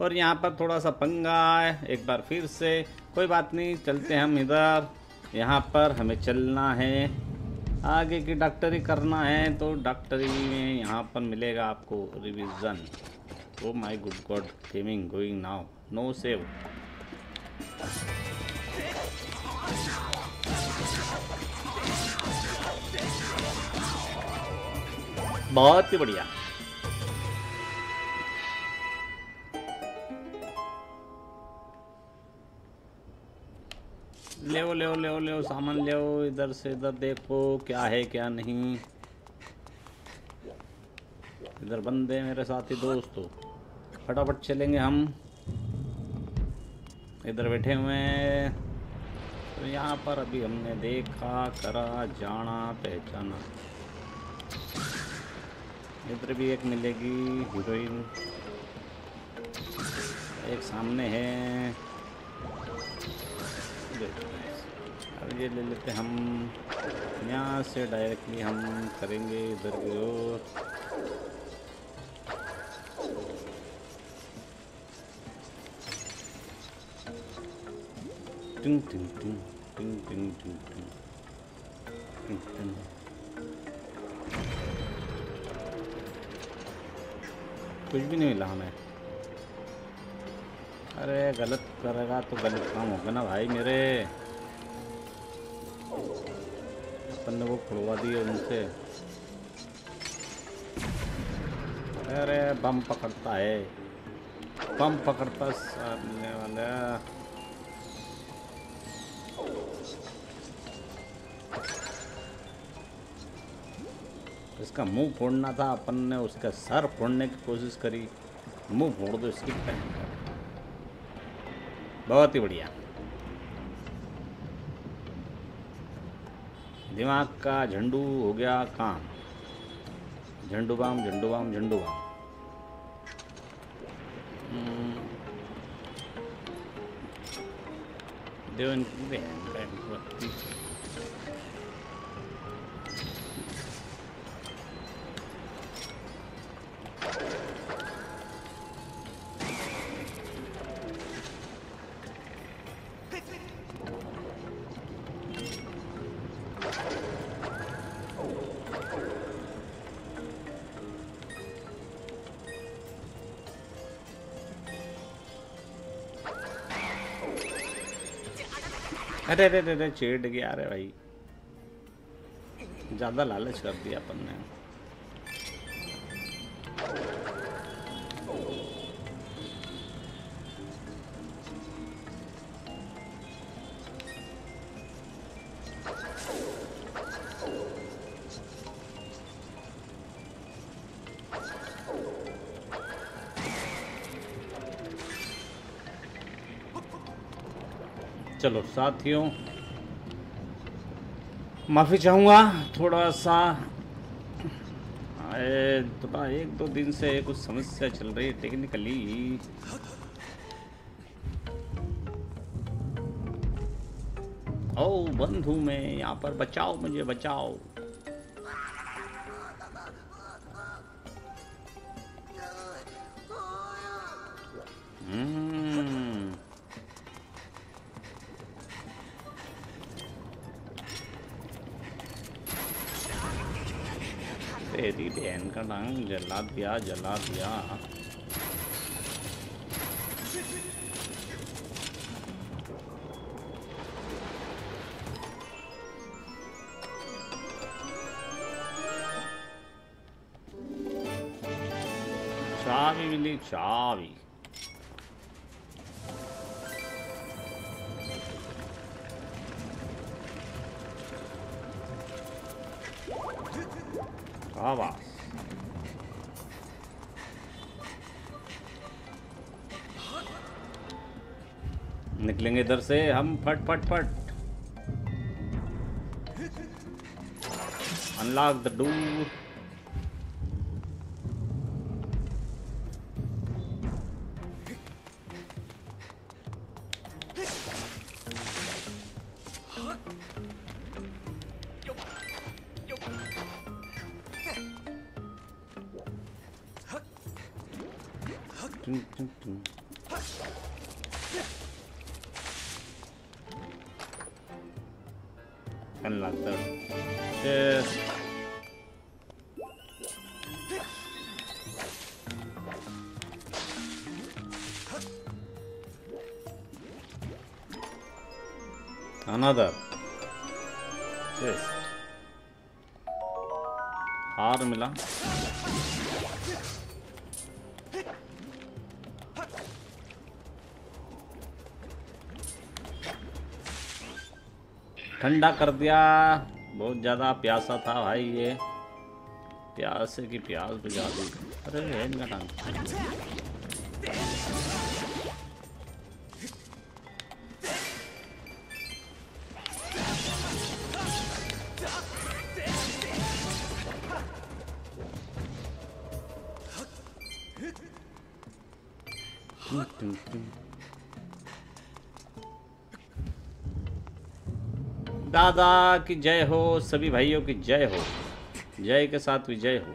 और यहाँ पर थोड़ा सा पंगा है एक बार फिर से। कोई बात नहीं, चलते हम इधर। यहाँ पर हमें चलना है। आगे की डॉक्टरी करना है तो डॉक्टरी में यहाँ पर मिलेगा आपको revision. Oh my good god gaming going now no save बहुत ही बढ़िया। ले ओ ले ओ ले ओ ले ओ सामान ले इधर से इधर देखो क्या है, क्या नहीं। इधर बंदे मेरे साथी, दोस्तों। फटाफट चलेंगे हम। इधर बैठे हुए हैं। तो यहाँ पर अभी हमने देखा, करा, जाना, पहचाना। इधर भी एक मिलेगी, हीरोइन। एक सामने है। अब ये ले लेते हम। यहाँ से डायरेक्टली हम करेंगे इधर की ओर। टिंग टिंग टिंग टिंग टिंग टिंग टिंग टिंग। कुछ भी नहीं मिला हमें। अरे गलत करेगा तो गलत काम होगा ना भाई मेरे। अपन ने वो खुलवा दिए उनसे। अरे, बम पकड़ता है। बम पकड़ता सामने वाला। इसका मुँह फोड़ना था अपन ने, उसका सर फोड़ने की कोशिश करी। मुँह फोड़ दो इसकी। बहुत ही बढ़िया। दिमाग का झंडू हो गया काम। Jhandu balm Jhandu balm Jhandu balm हम्म। देवन अरे अरे अरे चेट गया अरे भाई। ज़्यादा लालच कर दिया अपन ने। साथियों, माफ़ी चाहूँगा थोड़ा सा। थोड़ा एक दो दिन से कुछ समस्या चल रही है टेक्निकली ओ बंधु मैं, यहाँ पर बचाओ, मुझे बचाओ। का डांग जला दिया जला दिया। चावी मिली चाबी। इधर से हम फट फट फट। अनलॉक द डोर टुन, टुन, second later. Yes. Another. Yes. Mila. ठंडा कर दिया। बहुत ज़्यादा प्यासा था भाई ये। प्यास की प्यास बुझा दी। अरे दादा की जय हो सभी भाइयों की जय हो। जय के साथ विजय हो।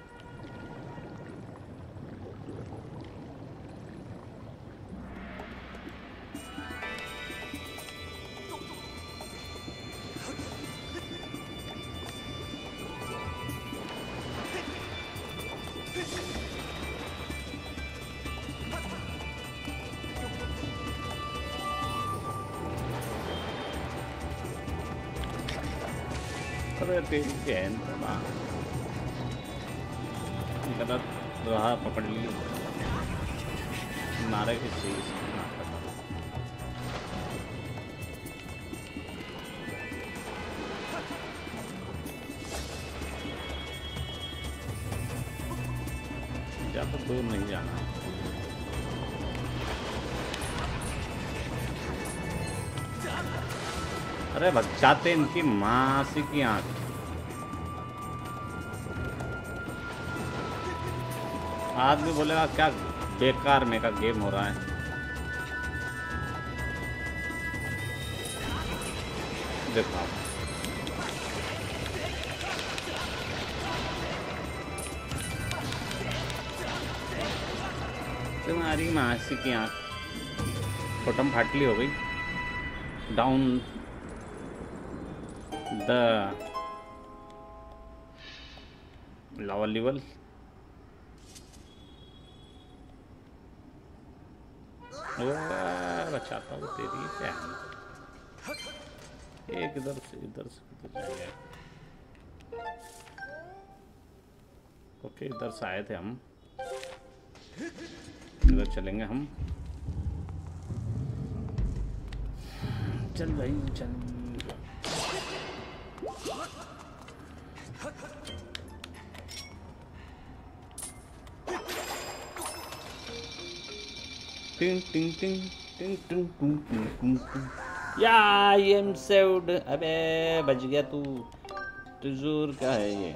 बच्चाते इनकी मासी की आँख। आदमी बोलेगा, क्या बेकार में का गेम हो रहा है? देखो तुम्हारी मासी की आँख। फोटम फाटली हो गई। Down the lower level? बचाता हूँ तेरी एक इधर से इधर से जाएगा ओके, इधर से आए थे हम। इधर चलेंगे हम। चल भाई, चल। या अबे बच गया तू। तुजूर क्या है ये।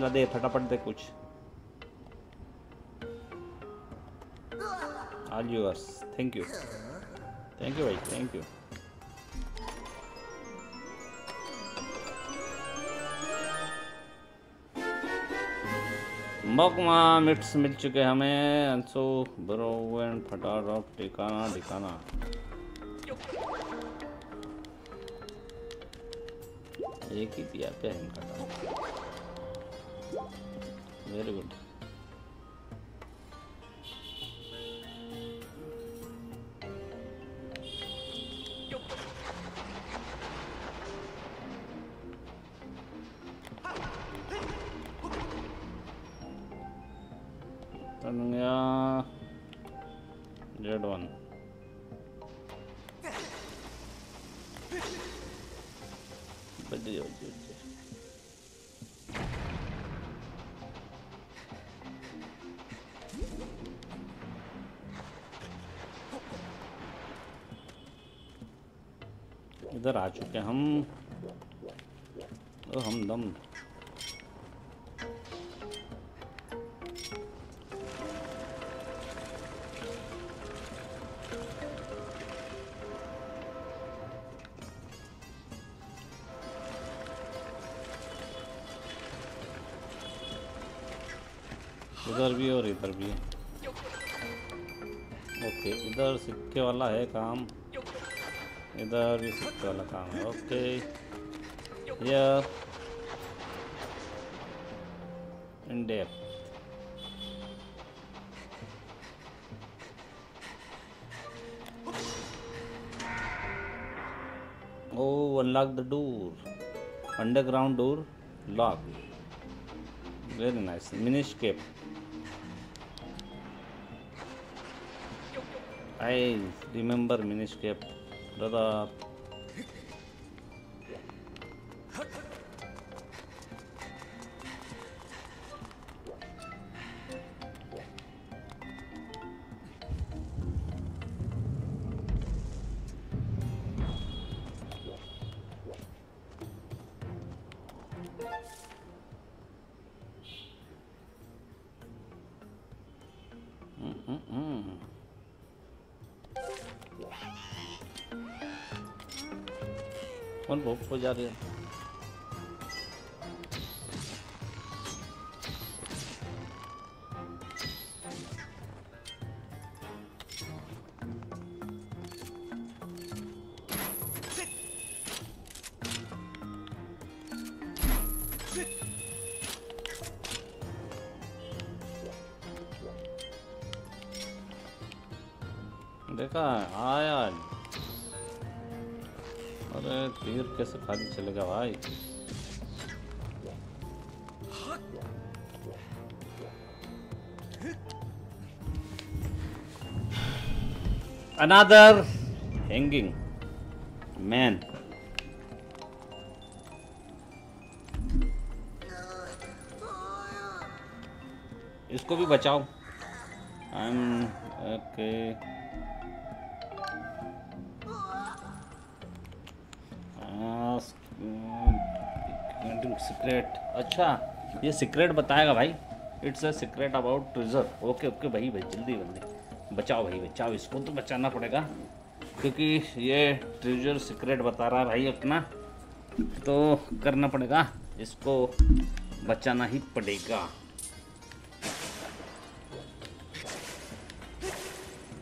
ना दे, फटाफट दे कुछ। Yours thank you thank you भाई थैंक यू मकमा मिट्स मिल चुके हमें। अंसो फटार ऑफ़ ठिकाना ठिकाना एक ही दिया पे इनका वेरी गुड आ चुके हम ओ हम दम। इधर भी और इधर भी ओके इधर सिक्के वाला है काम। इधर भी सिक्के वाला काम है ओके यार in depth. Oh, unlock the door. Underground door lock. Very nice. Miniscape. I remember Miniscape. Brother. कौन भोग को another hanging man. इसको भी बचाओ। आई एम ओके सीक्रेट अच्छा ये सीक्रेट बताएगा भाई। It's a secret about treasure okay okay भाई भाई, जल्दी जल्दी बचाओ भाई, बचाओ। इसको तो बचाना पड़ेगा, क्योंकि ये ट्रेजर सीक्रेट बता रहा है भाई अपना तो करना पड़ेगा। इसको बचाना ही पड़ेगा।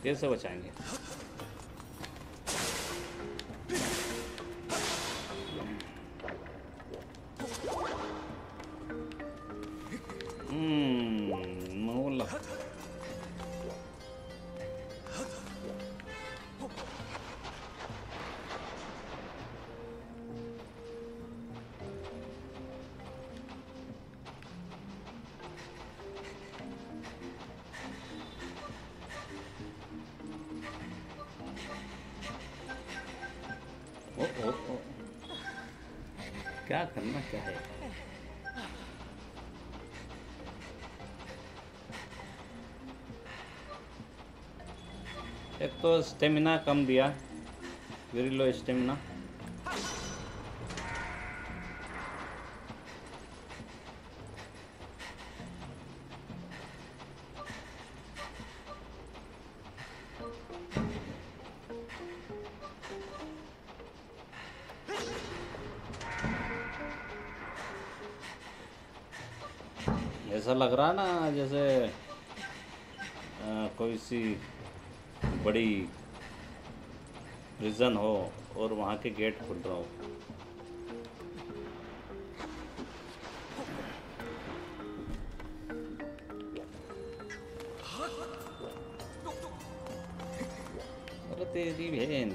कैसे बचाएँगे? स्टेमिना कम दिया वेरी लो स्टेमिना प्रिजन हो और वहाँ के गेट खुल रहा। हो तेरी बहन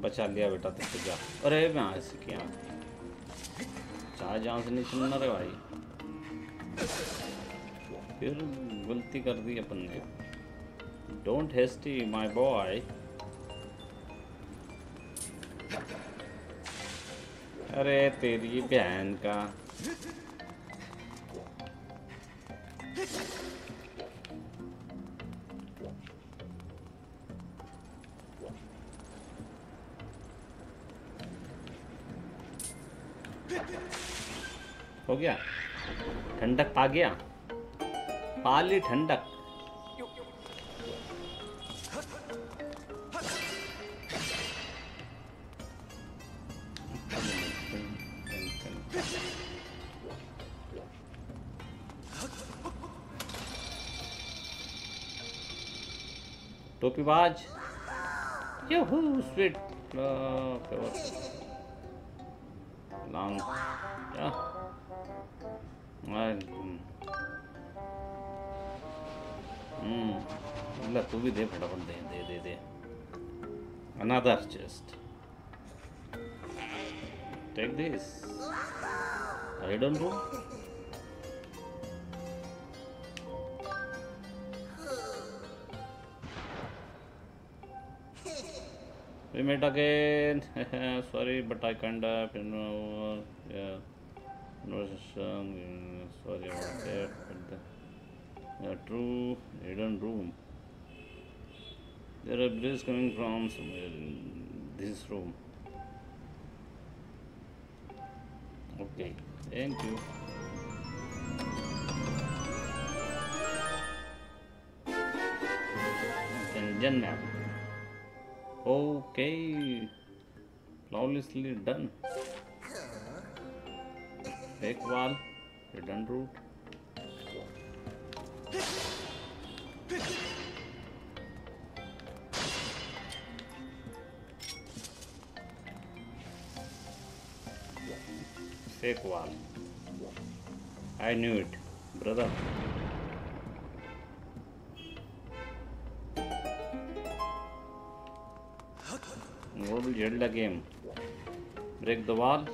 बचा लिया बेटा तो जा। अरे मैं ऐसे क्या? जहाँ जहाँ से नहीं सुनना रे भाई। फिर गलती कर दी अपन ने। डोंट हेस्टी माय बॉय अरे, तेरी बहन का। हो गया? ठंडक पा गया? काली ठंडक। टोपीबाज। स्वीट लॉन्ग हम्म तू भी दे फटाफट दे दे दे दे another chest take this I don't know we met again sorry but I can't uh, you know yeah no sorry about that but the, yeah, true hidden room there are breeze coming from somewhere in this room okay thank you dungeon map Okay. Flawlessly done. Fake wall. Hidden route. Fake wall. I knew it, brother. Global Zelda game. Break the wall.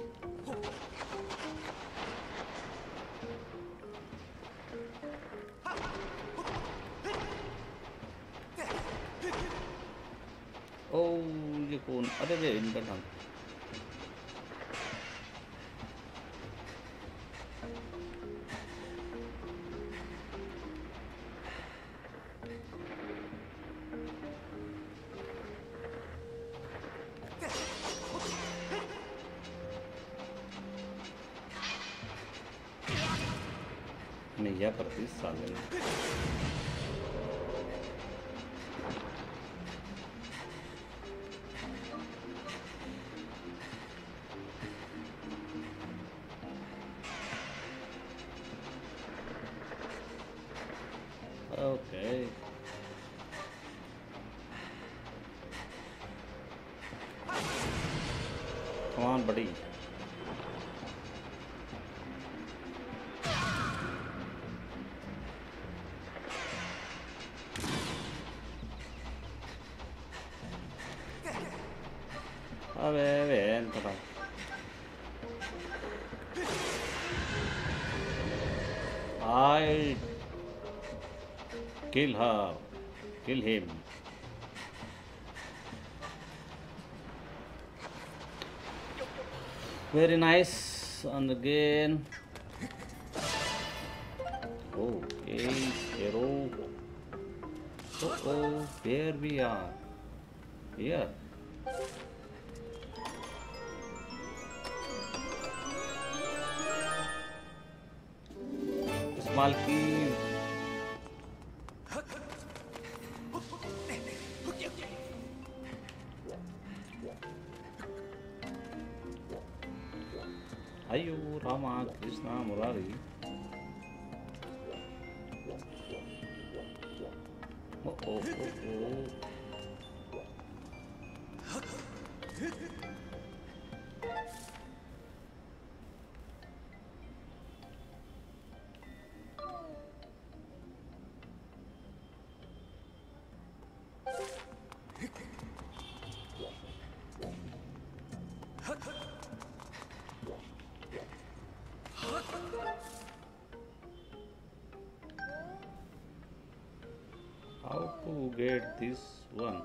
ये कौन अरे kill her. Kill him. Very nice. And again. To get this one?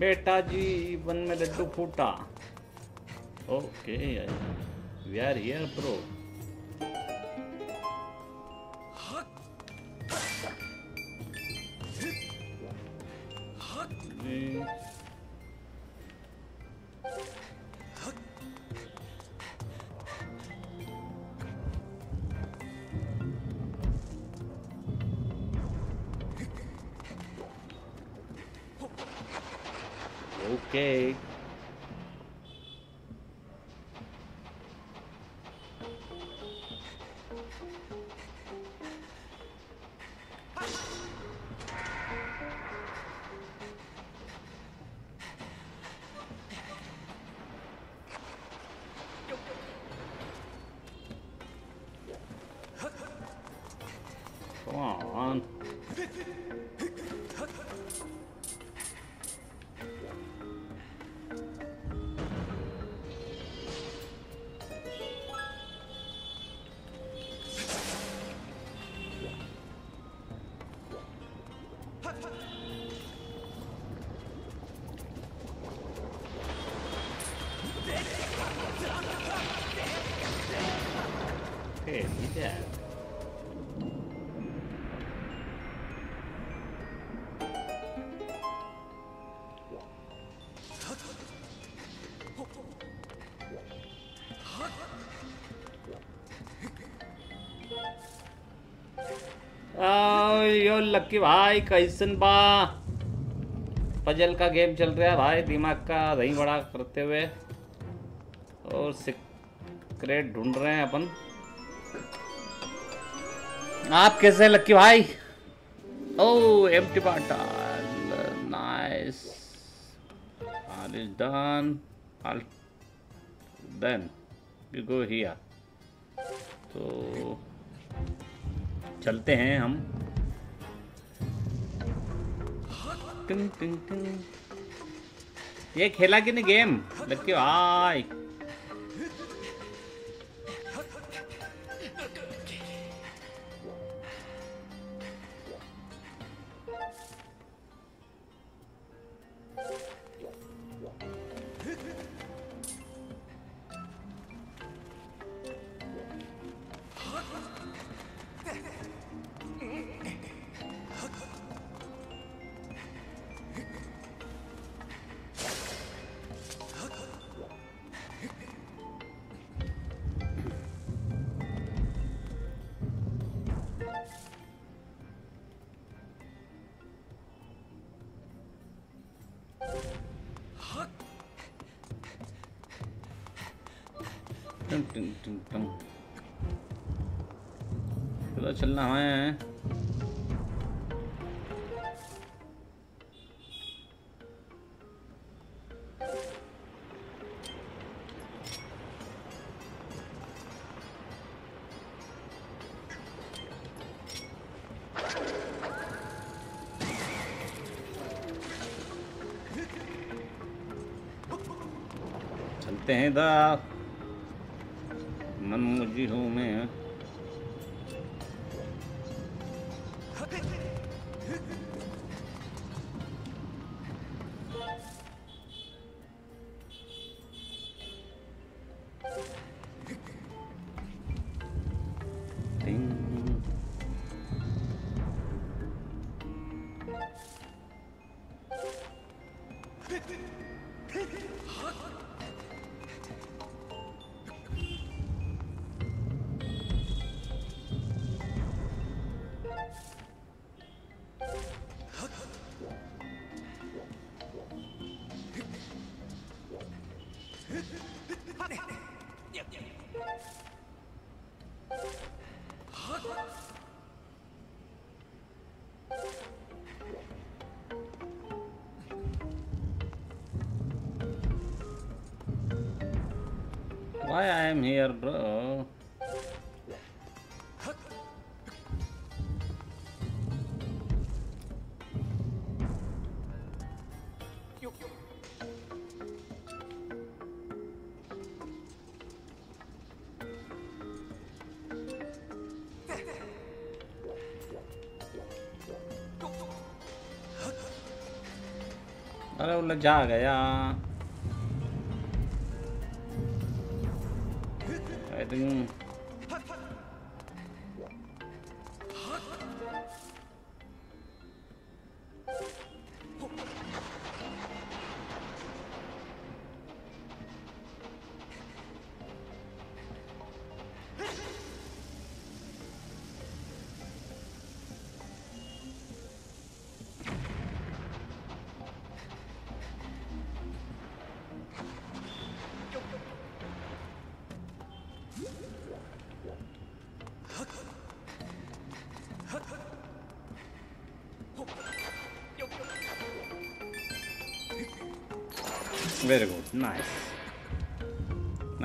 बेटा जी वन में लड्डू फूटा। Okay we are here bro Lucky भाई, कैसन बा? पजल का गेम चल रहा है, भाई, दिमाग का दही बड़ा करते हुए। और सीक्रेट ढूंढ रहे हैं अपन। आप कैसे हैं, लक्की भाई? ओ empty bottle nice all is done, all then you go here तो चलते हैं हम। टिंग टिंग टिंग ये खेला कि नहीं गेम लक्की भाई चलते Why I am here, bro? अरे वो जा गया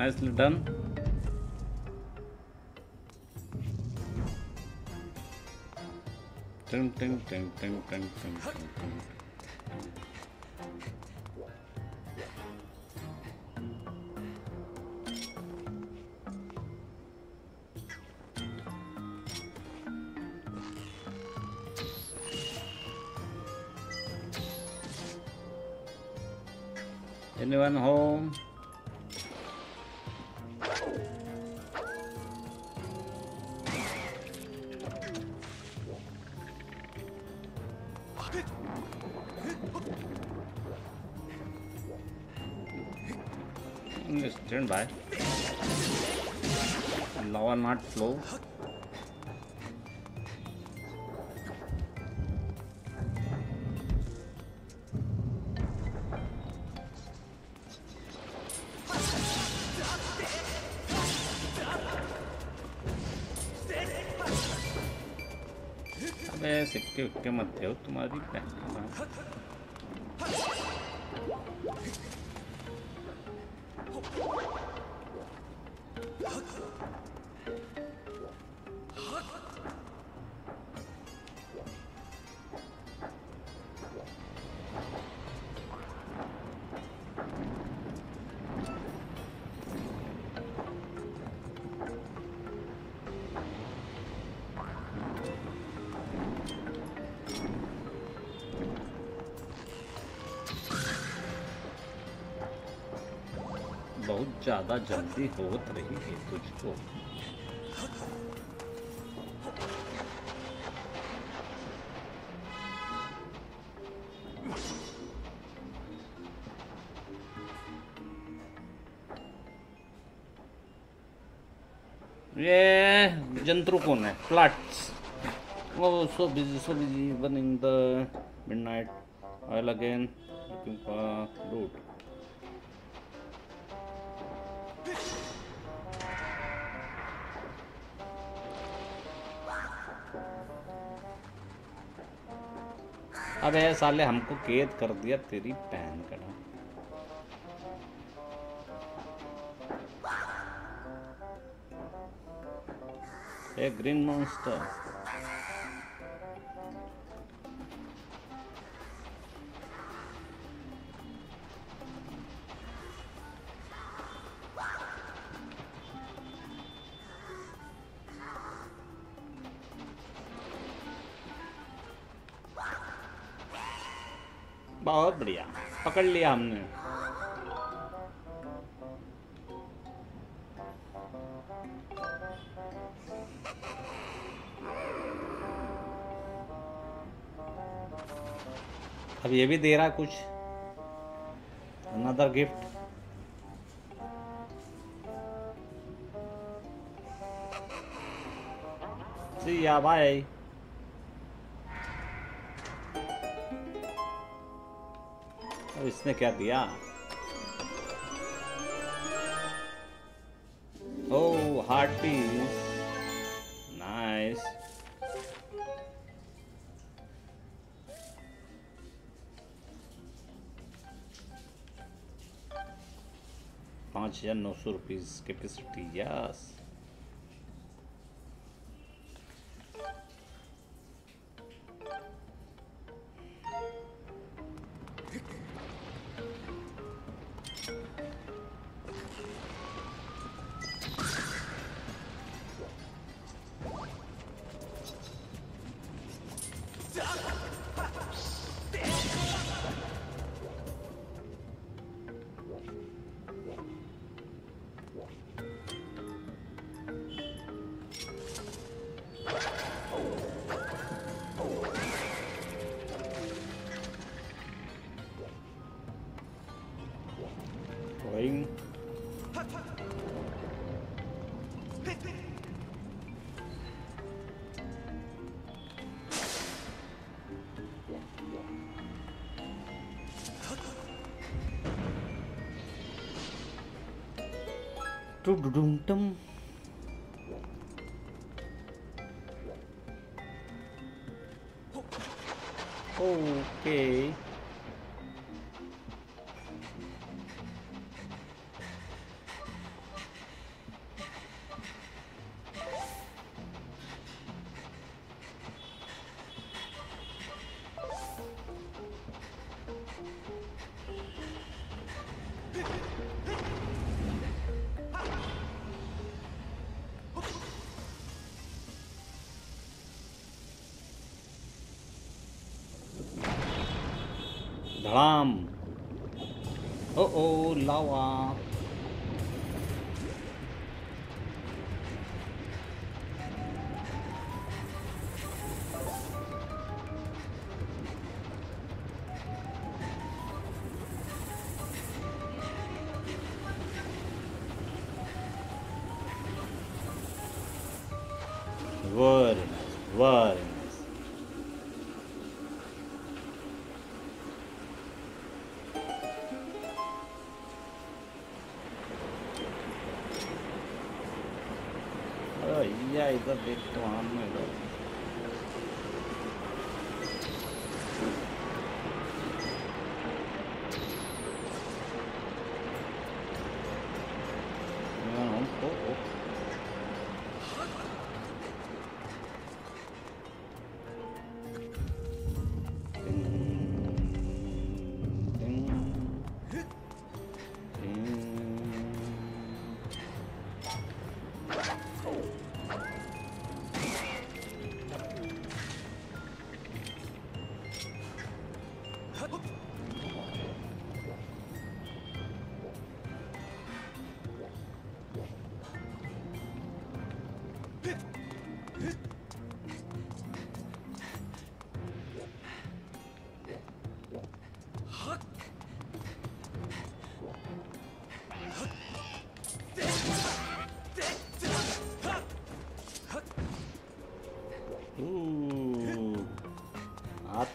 nicely done. Dun, dun, dun, अबे सिक्के उक्के मत दो तुम्हारी बहन बहुत ज़्यादा जल्दी हो रही है तुझको। ये जंतु कौन है? प्लाट्स वो so busy so busy one in the mid I लगेन looking for अबे साले हमको कैद कर दिया तेरी बहन का ए ग्रीन मॉन्स्टर पकड़ लिया हमने। अब ये भी दे रहा कुछ। Another gift See ya, bye. अब इसने क्या दिया? Oh, heart piece. नाइस पाँच हज़ार नौ सौ rupees capacity yes đùng đùng tung. भैया इधर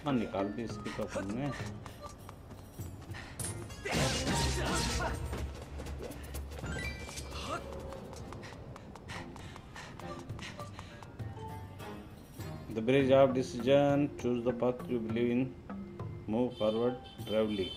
आत्मा निकाल दी इसकी तो अपन ने The bridge of decision. Choose the path you believe in. Move forward bravely.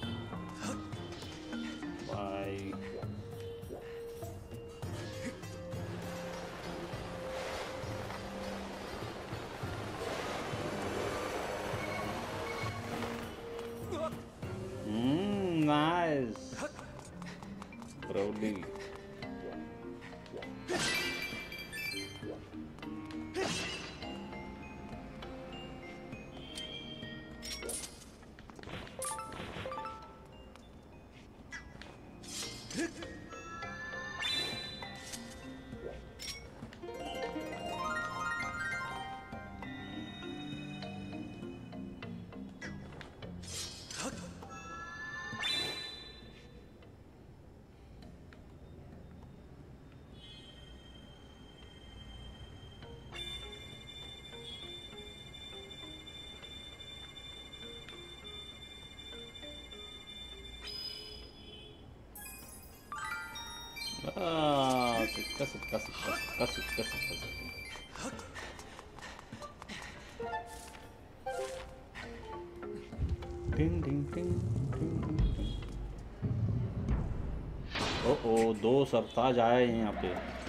Ah, दो सरताज आए हैं यहाँ पे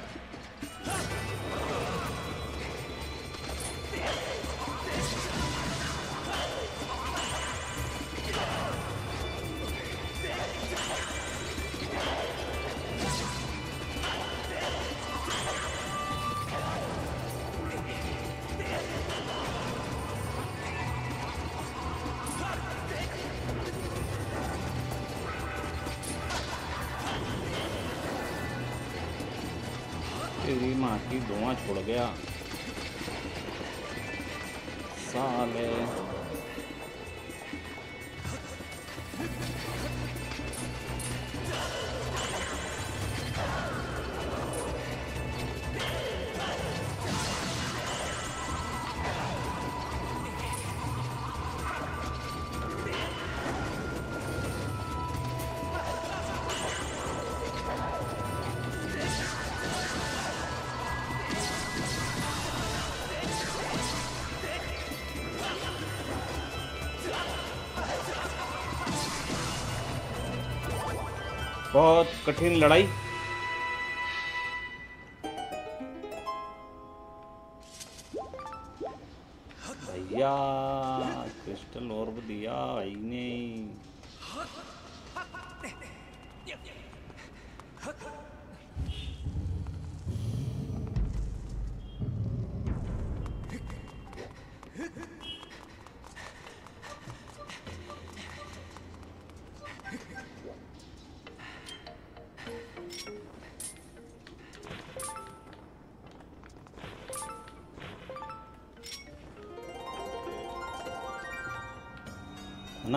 बहुत कठिन लड़ाई।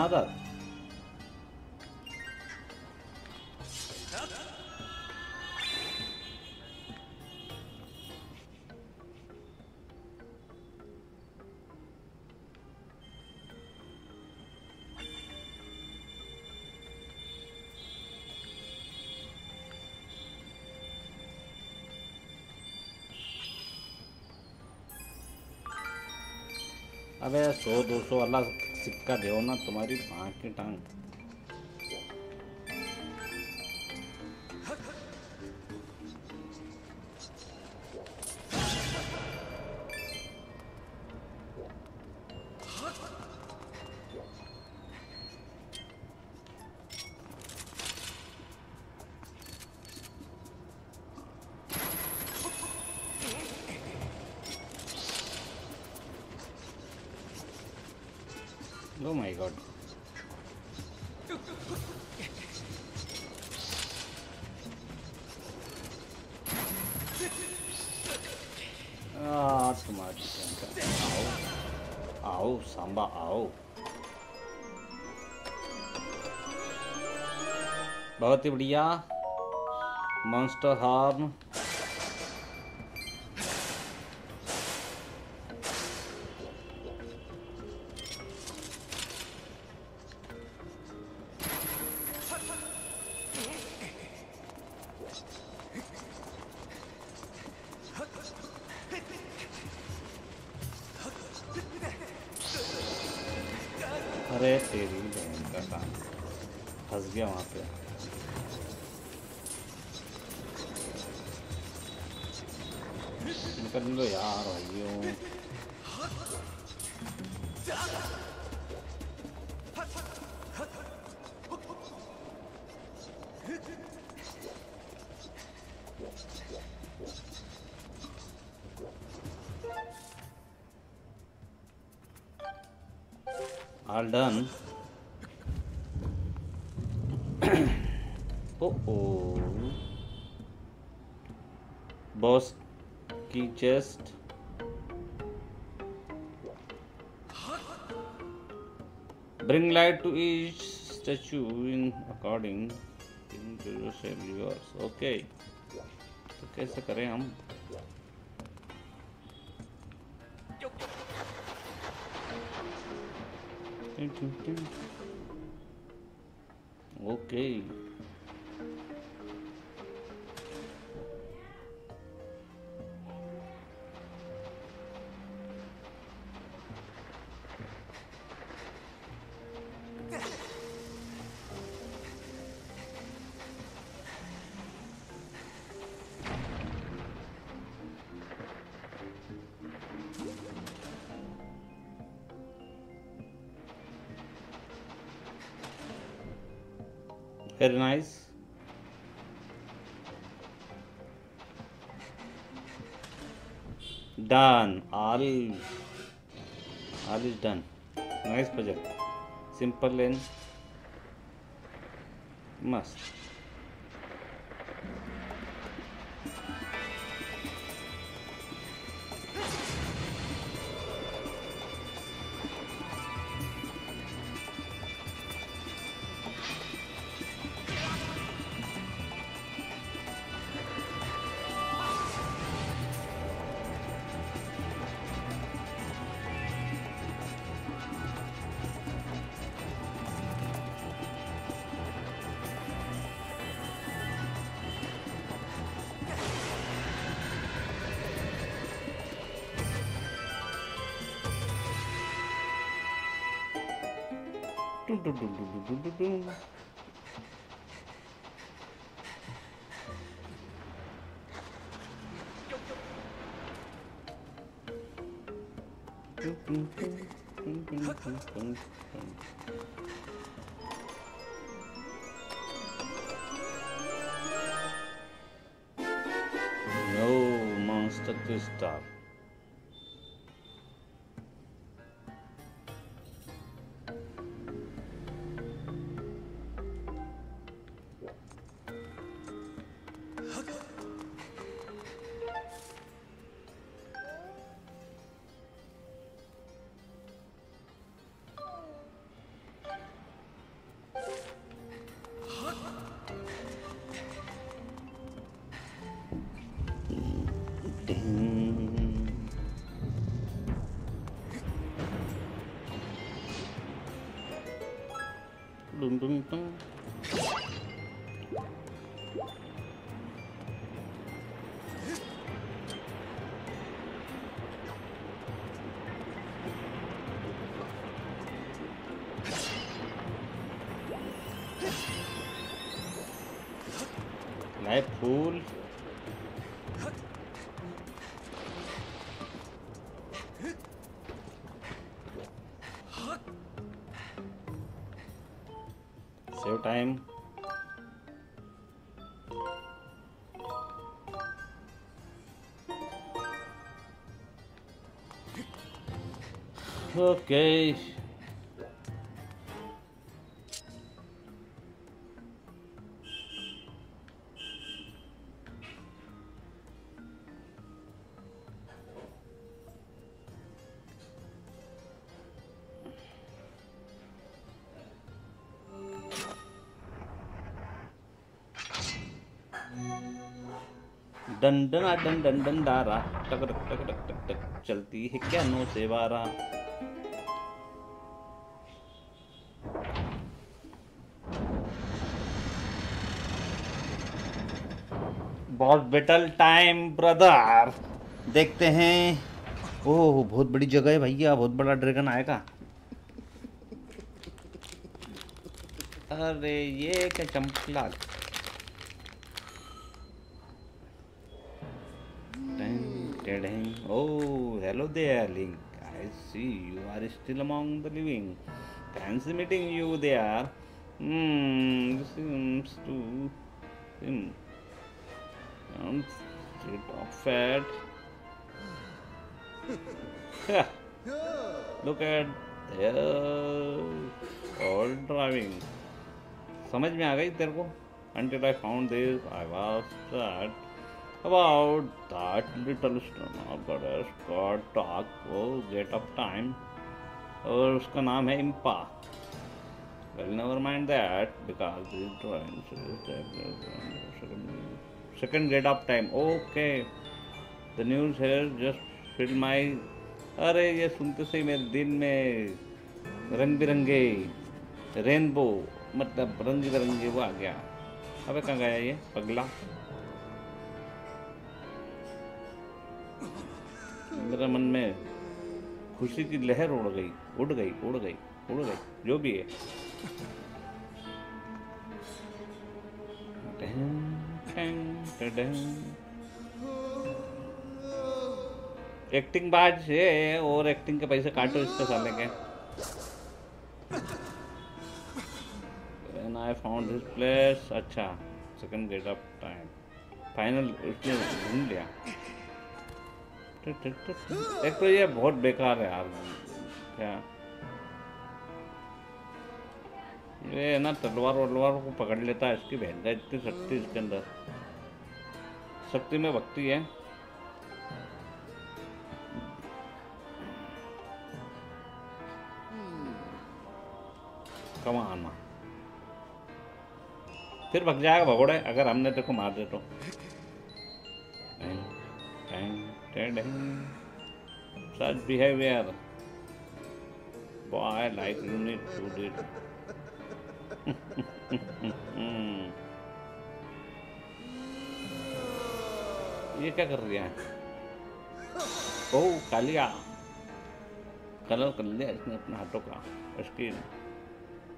Another. अबे सौ दो सौ वाला सिक्का दो ना तुम्हारी भाग की टांग। बहुत ही बढ़िया। Monster harm all done. Oh oh boss key chest. Bring light to each statue in according to your shape yours okay कैसे करें हम? Okay. very nice done all all is done nice puzzle simple and must boom, boom, boom. ding, ding, ding, ding, ding. No monster to stop. लाए फूल save time okay done done done done done टक टक टक टक टक टक। चलती है क्या नो से बारा बहुत बेटल टाइम, ब्रदर। देखते हैं। ओह, बहुत बड़ी जगह है भैया। बहुत बड़ा ड्रैगन आएगा। अरे, ये क्या चमकला। Oh, hello there, Link. I see you are still among the living. Fancy meeting you there. Hmm, seems to him. Um, state of fat. Look at there. All driving. समझ में आ गई तेरे को until I found this I was that about that little stenographer's car talk oh get up time. और उसका नाम है इम्पा well never mind that because second get of time okay the news है जस्ट फिल माई अरे, ये सुनते से मेरे दिन में रंग बिरंगे रेनबो मतलब रंग बिरंगे वो आ गया। अबे, कहाँ गया ये? पगला। मेरे मन में खुशी की लहर उड़ गई उड़ गई उड़ गई उड़ गई जो भी है। एक्टिंग बाज है और एक्टिंग के पैसे काटो इसके साले के। I found this place, अच्छा second get up time final उसने ढूंढ लिया। एक तो ये बहुत बेकार है यार। क्या? ये ना, तलवार वलवार को पकड़ लेता है, इसकी बहन का इतनी शक्ति इसके अंदर। शक्ति में भक्ति है। कमाना फिर भग जाएगा भगोड़े, अगर हमने को मार दे तो। Head such behaviour boy like unit to डिट ये क्या कर रही है? ओ कालिया। कलर कर लिया इसने अपने हाथों का। Screen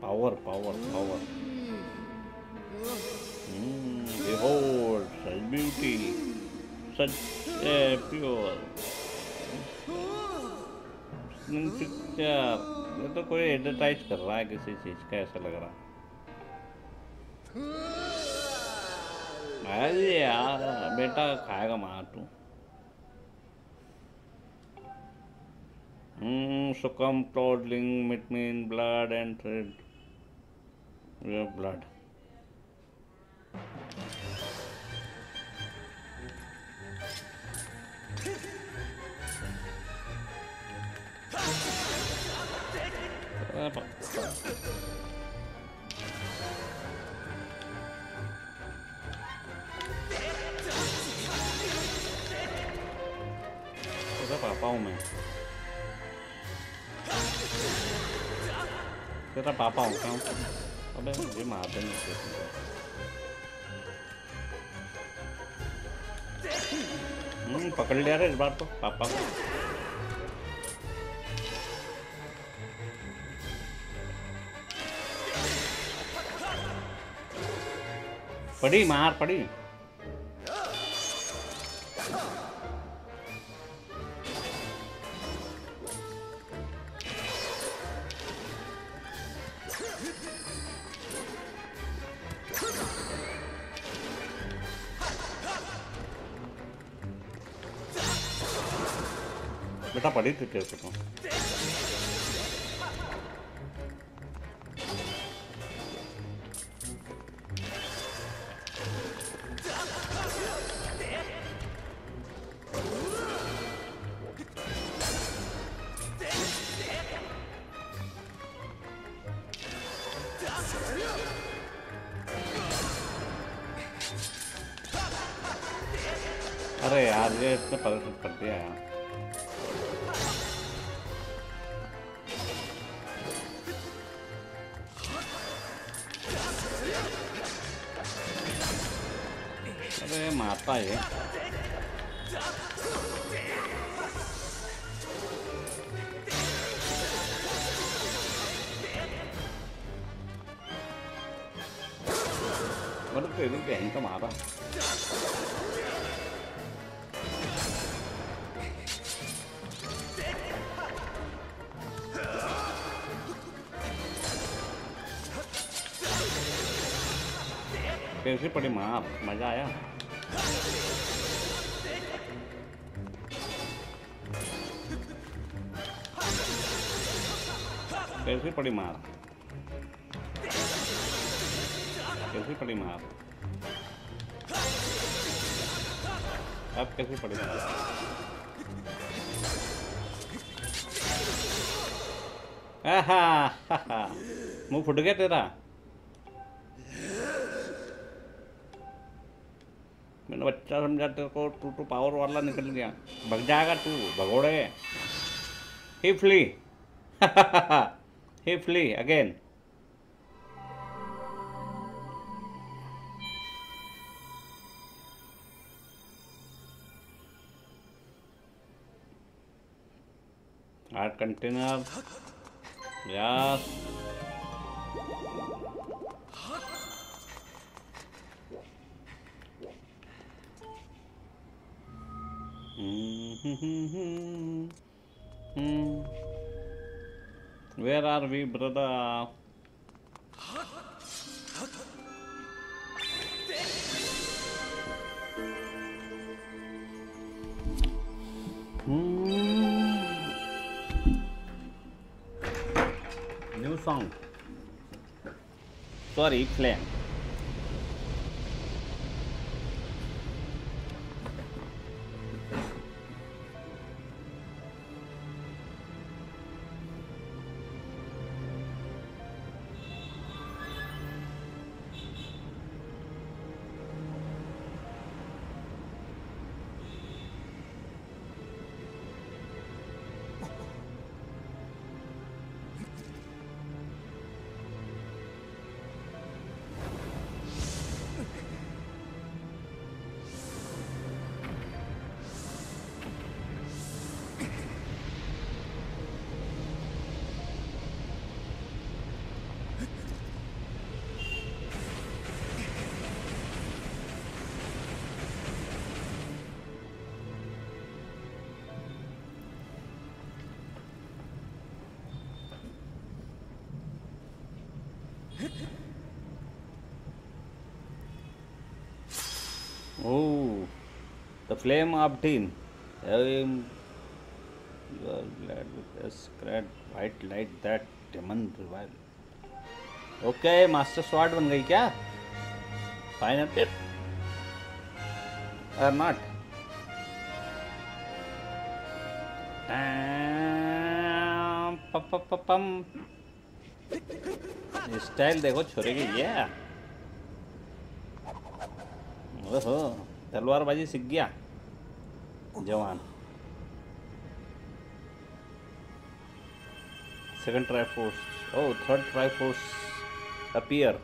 power power power such beauty तो ये तो कोई एडवर्टाइज कर रहा है किसी चीज़ का, ऐसा लग रहा है। यार, बेटा खाएगा मार तू। Hmm सुकम toddling blood and thread blood Your blood. Apa? Có bà bao mày Cái ta bà bao không? अबे ये मारते नहीं थे हम्म पकड़ लिया रे इस बार तो पापा को पड़ी मार पड़ी। बेटा पड़ी थी तेरे को। มันเกิดตั้งแต่เห็นก็หมาปะเป็นชื่อปริมาหมาใหญ่อะเป็นชื่อปริมาณ कैसी पड़ी मार अब कैसी पड़ी मार मुँह फुट गया तेरा? मैंने बच्चा समझा, तेरे को तू तो पावर वाला निकल गया। भग जाएगा तू, भगोड़े। He flee he Add container. Yes. hmm. Where are we, brother? Hmm. New song. Sorry, flame. Flame of tin. Um, you are glad with a scratch white light that demon revival. Okay master sword बन गई क्या final और not पम style देखो छोरे की ये ओहो तलवारबाजी सीख गया जवान second Triforce oh third Triforce appear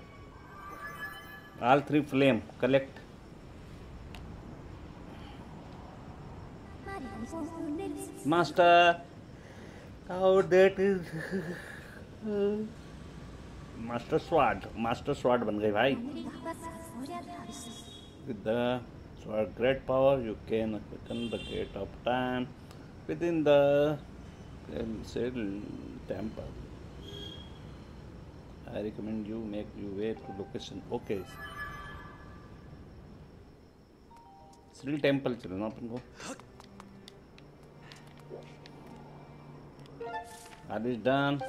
all three flame collect master how that is master sword master sword बन गई भाई So at great power you can quicken the gate of time within the said temple. I recommend you make your way to location. Okay. Sri temple children, open go. That is done.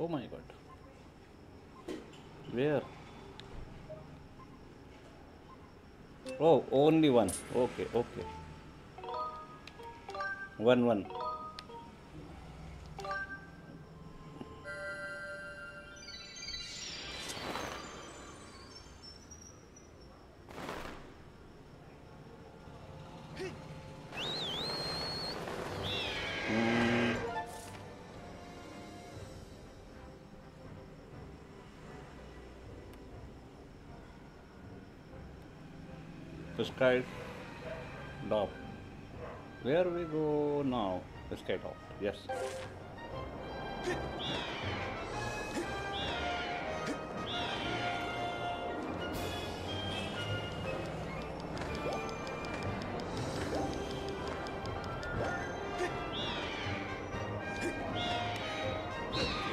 Oh my god. Where? Oh, only one. Okay, okay. One, one. Sky top. Where we go now? The sky top. Yes.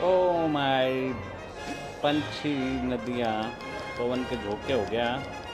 Oh my पंछी नदियाँ पवन के झोंके हो गया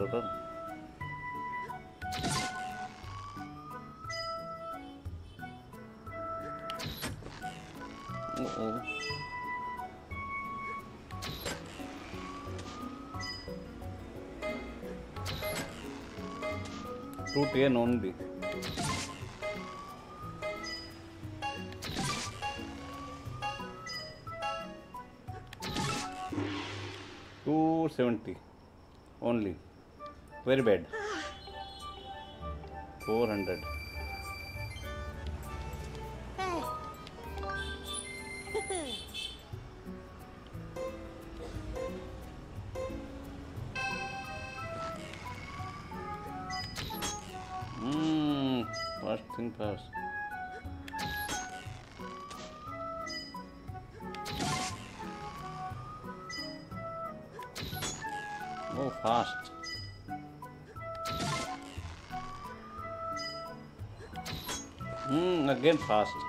जाता था। Fruit ये नॉन भी two seventy only Very bad. 400. possible.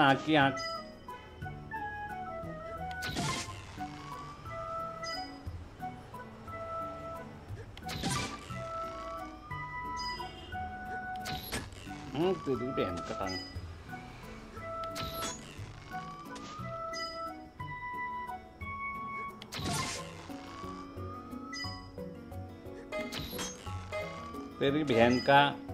माँ की आँख। हम्म, तेरी बहन का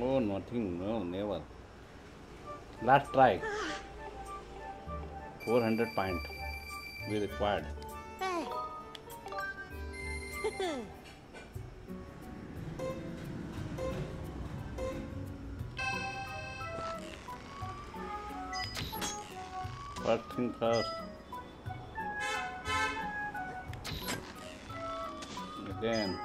Oh, nothing, no, never. Last try. 400 pint we required. First thing first. Again.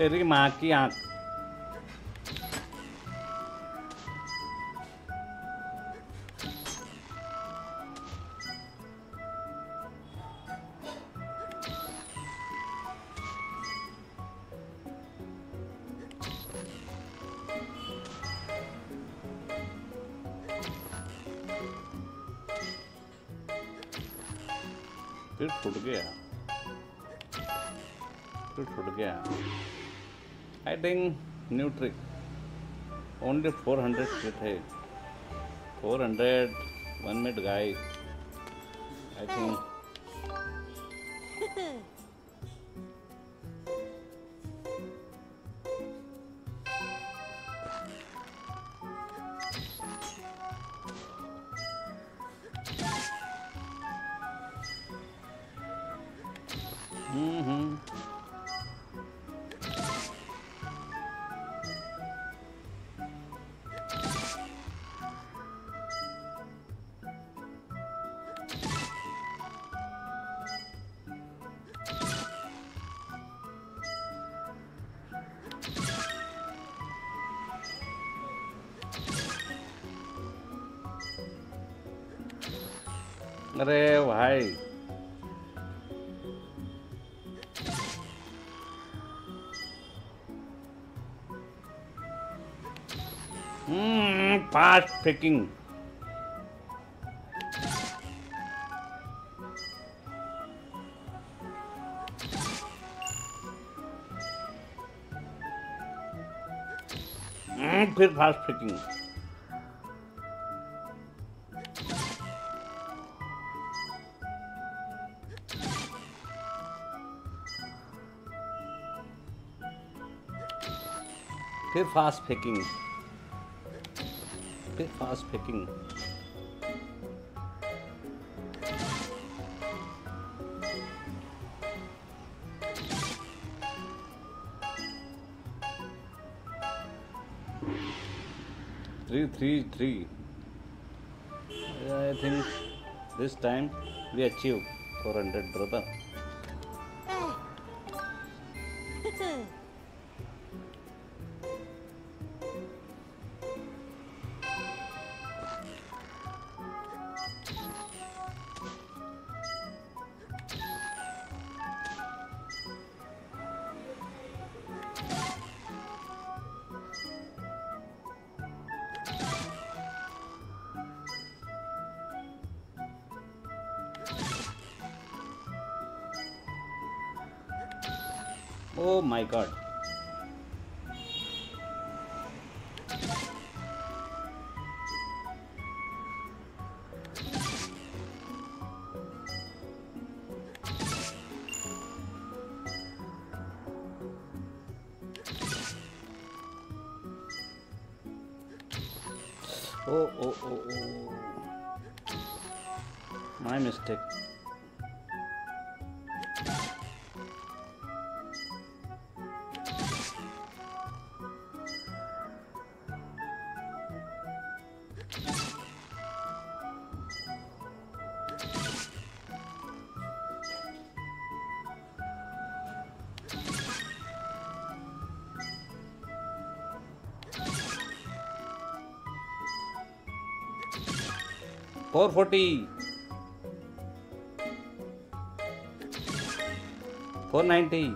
तेरी माँ की आँख कटिंग न्यूट्री ओनली फोर हंड्रेड के थे four hundred one minute guy I think faking hmm, फिर फास्ट फेकिंग फिर fast faking फिर fast faking three three three I think this time we achieve 400 brother Ninety.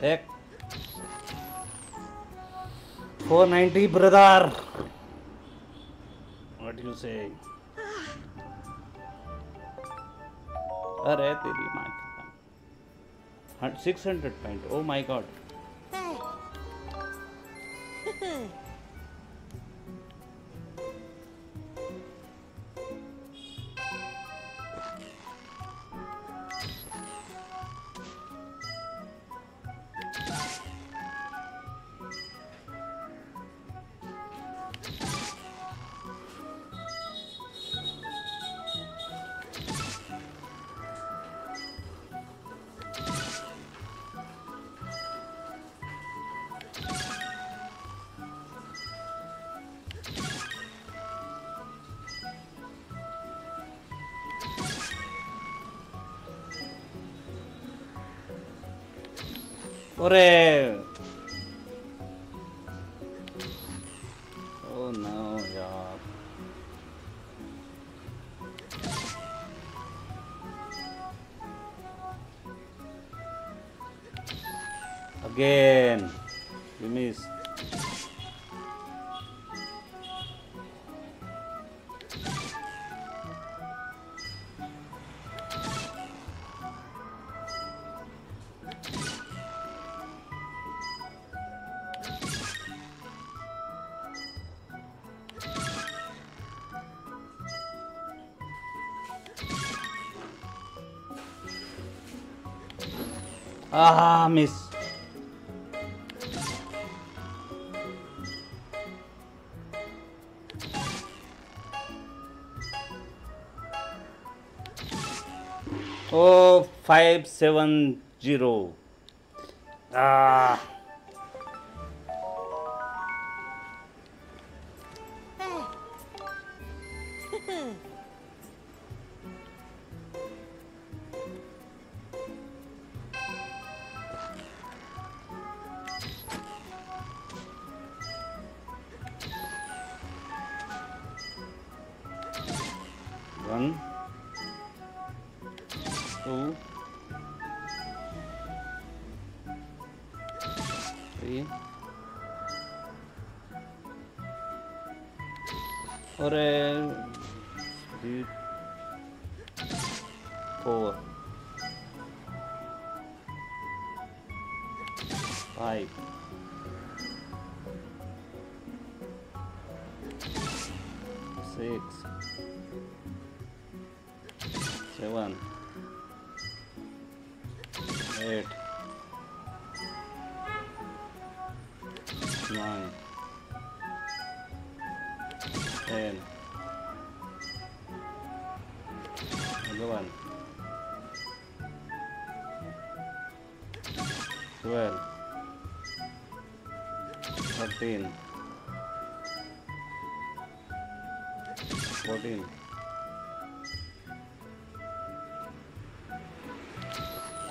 Take. Four ninety, brother. What do you say? अरे तेरी माँ six hundred point oh my god अरे five seven zero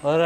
ஒரு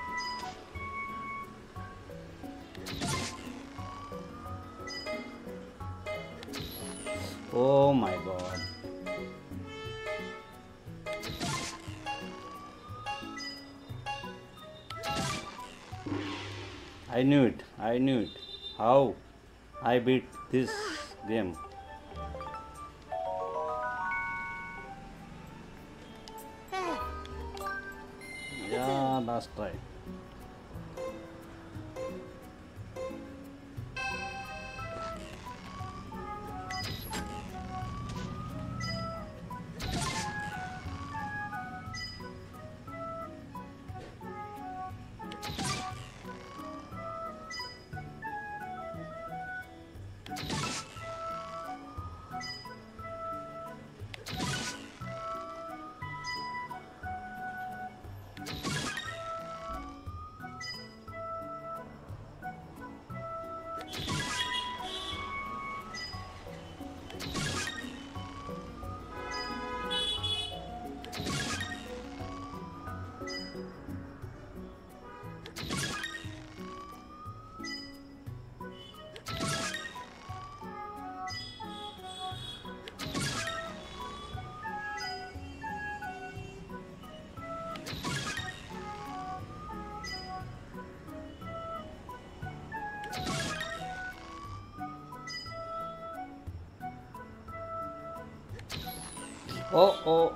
I knew it. How I beat this game.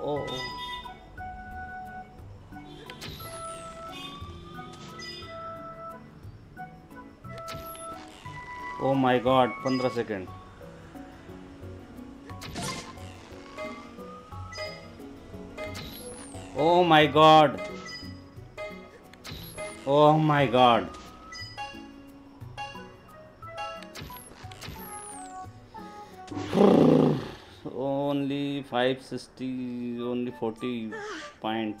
oh, oh. Oh. My god पंद्रह second oh my god oh my god Five sixty only 40 point.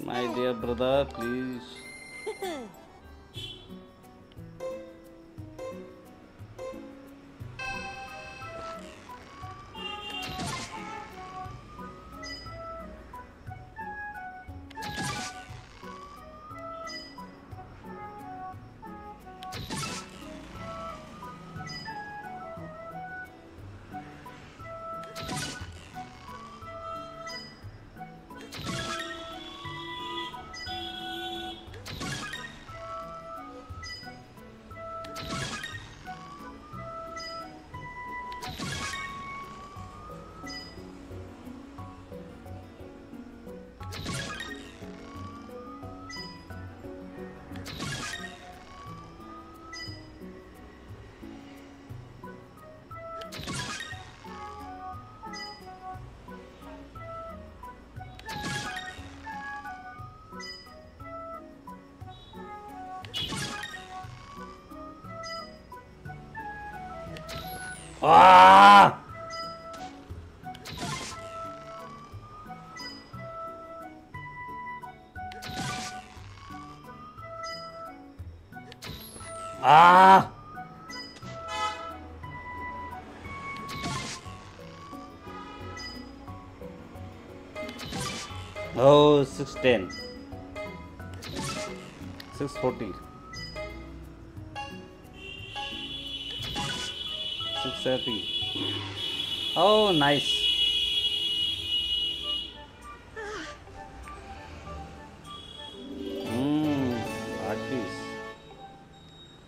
My dear brother please.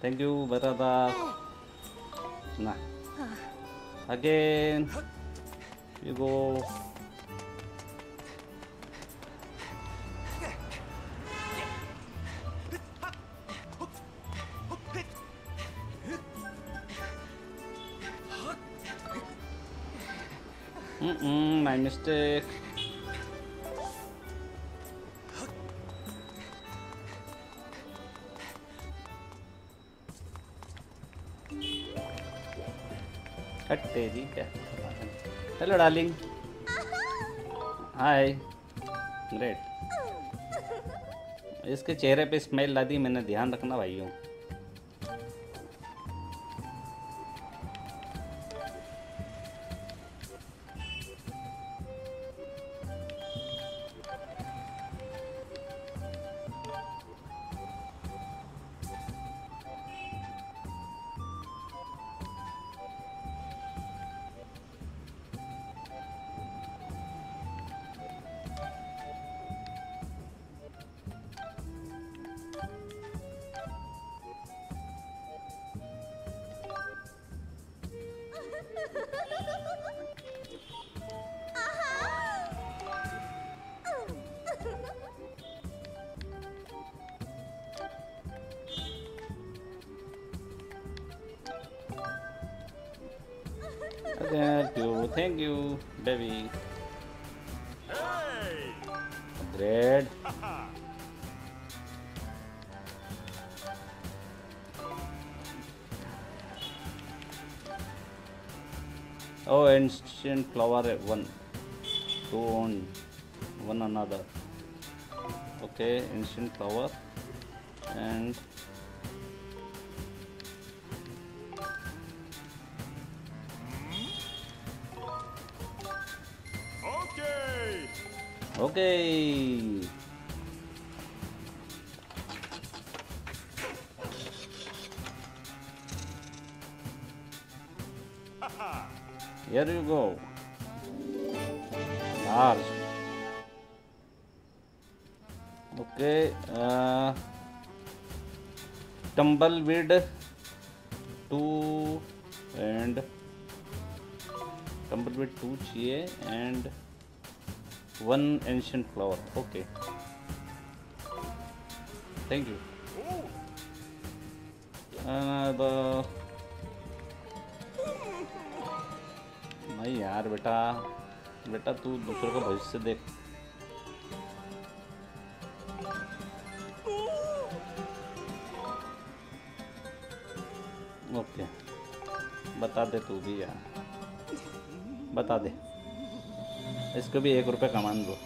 Thank you, brother. Nah. Again. You go. Mm-mm, my mistake. जी, क्या? Hello darling hi great इसके चेहरे पे smell ला दी, मैंने ध्यान रखना भाइयों। Flower one, two on one another. Okay, ancient flower with two and कंबल में टू चाहिए and one ancient flower okay thank you नहीं यार बेटा बेटा तू दूसरे को भविष्य देख। तू भी यार। बता दे। इसको भी एक रुपये कमान दो।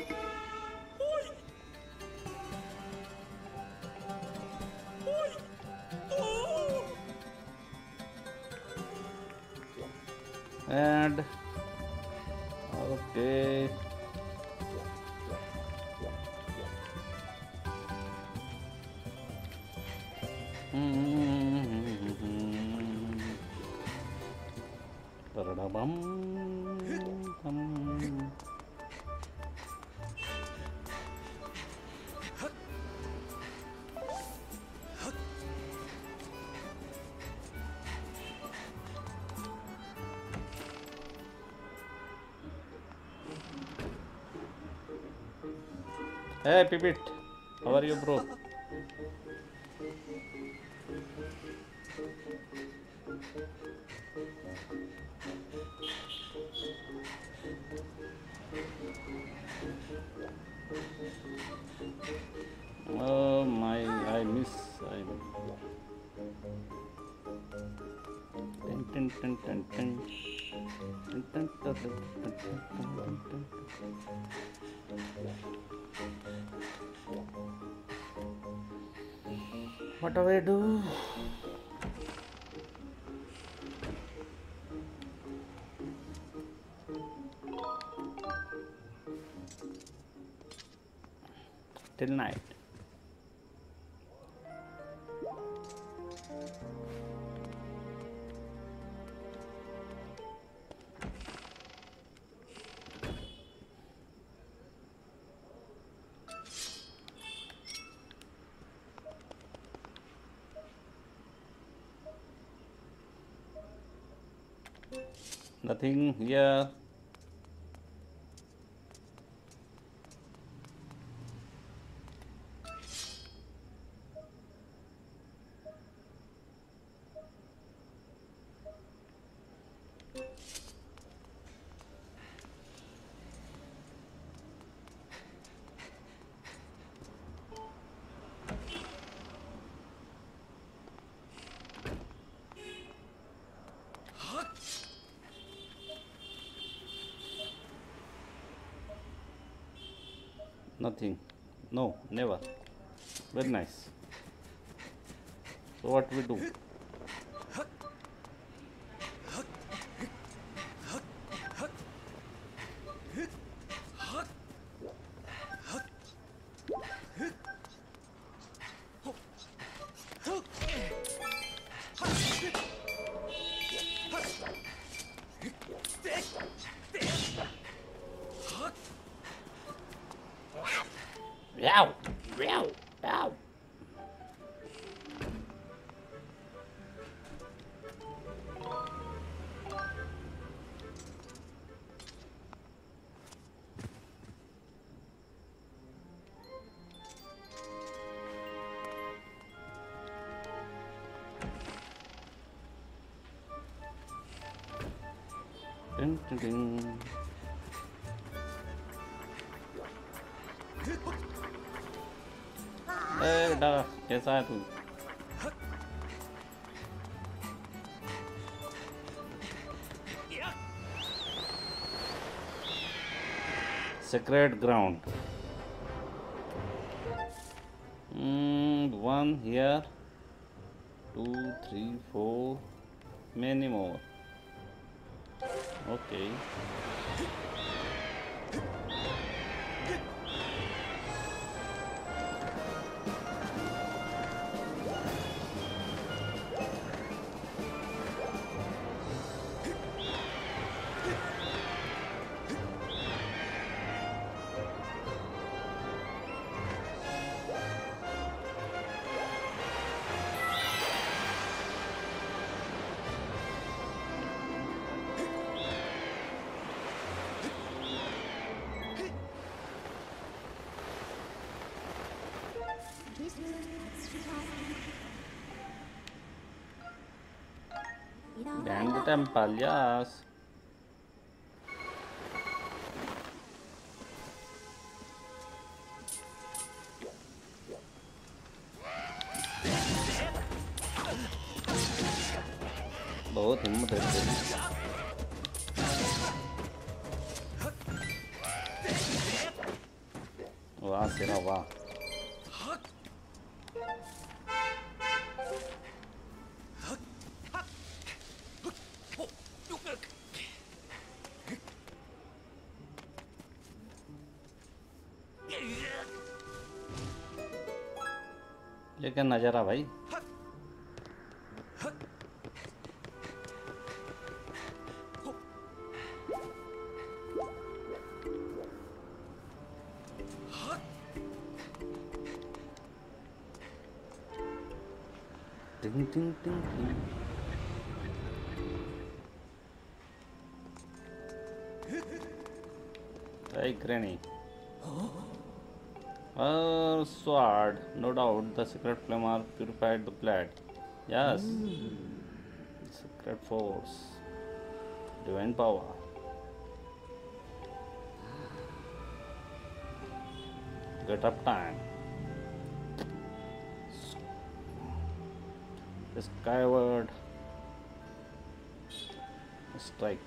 Nothing here. Never very nice so what we do कैसा है तू Sacred ground. Mm, one here, two, three, four, many more. Okay. Temple, yes. क्या नज़ारा भाई टिंग टिंग टिंग टिंग Hey. Sword. No doubt, the secret flame purified the blood. Yes. Hmm. Secret force. Divine power. Get up time. Skyward. Strike.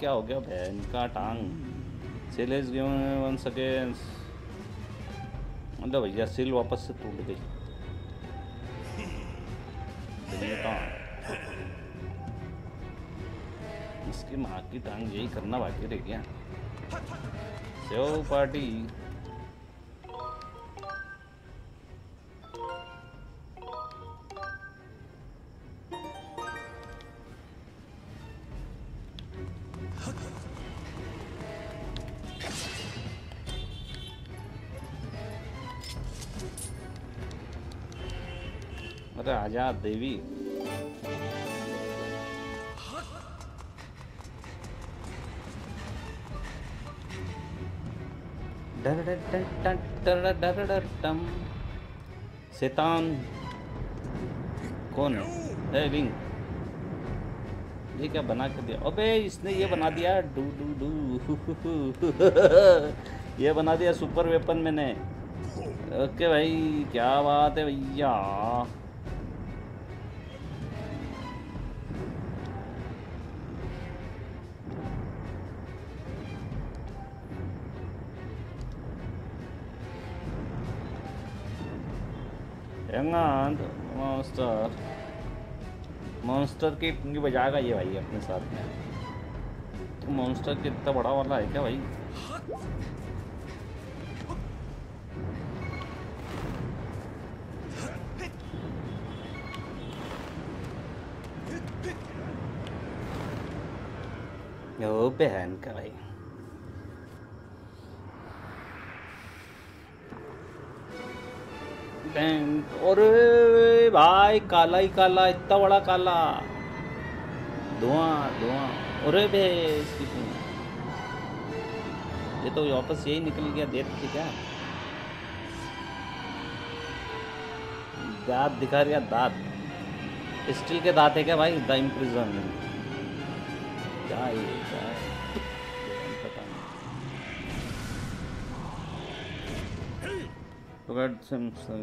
क्या हो गया बहन का टांग? सिल गिवन वंस अगेन मतलब भैया सिल वापस से टूट गई। इसकी माँ की टांग यही करना बाकी रह गया। Save party. आजा देवी। शैतान कौन है विंग ये क्या बना के दिया अबे इसने ये बना दिया डू डू डू ये बना दिया सुपर वेपन मैंने ओके भाई क्या बात है भैया मॉन्स्टर की टंगी बजाएगा ये भाई अपने साथ में। तो मॉन्स्टर कितना बड़ा वाला है क्या भाई? ओ बहन का भाई अरे भाई, काला ही काला, इतना बड़ा काला। धुआँ धुआँ। अरे बे तो- ये तो वापस यही निकल गया, देख के क्या? दांत दिखा रहा दांत। स्टील के दांत है क्या भाई? The imprison. क्या ये क्या पता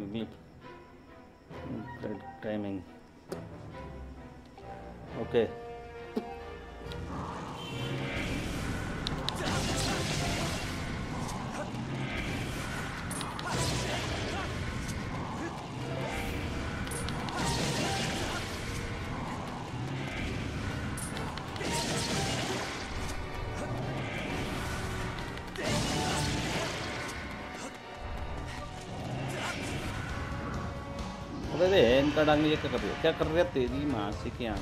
नहीं। Good timing. Okay. डांग ये क्या कर रही है क्या कर रही तेरी माँ से क्या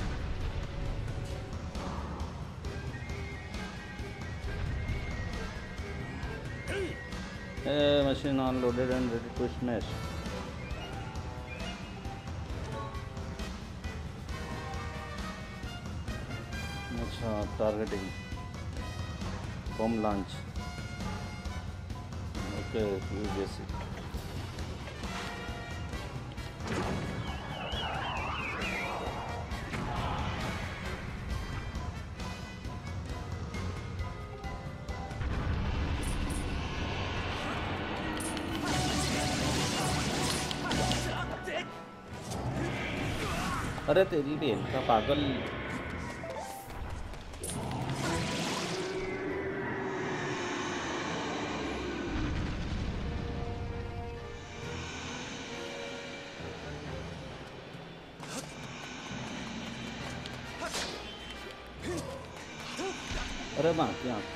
machine on loaded and ready to smash अच्छा targeting bomb launch okay you basic अरे तेरी बहन का पागल अरे माँ की आँख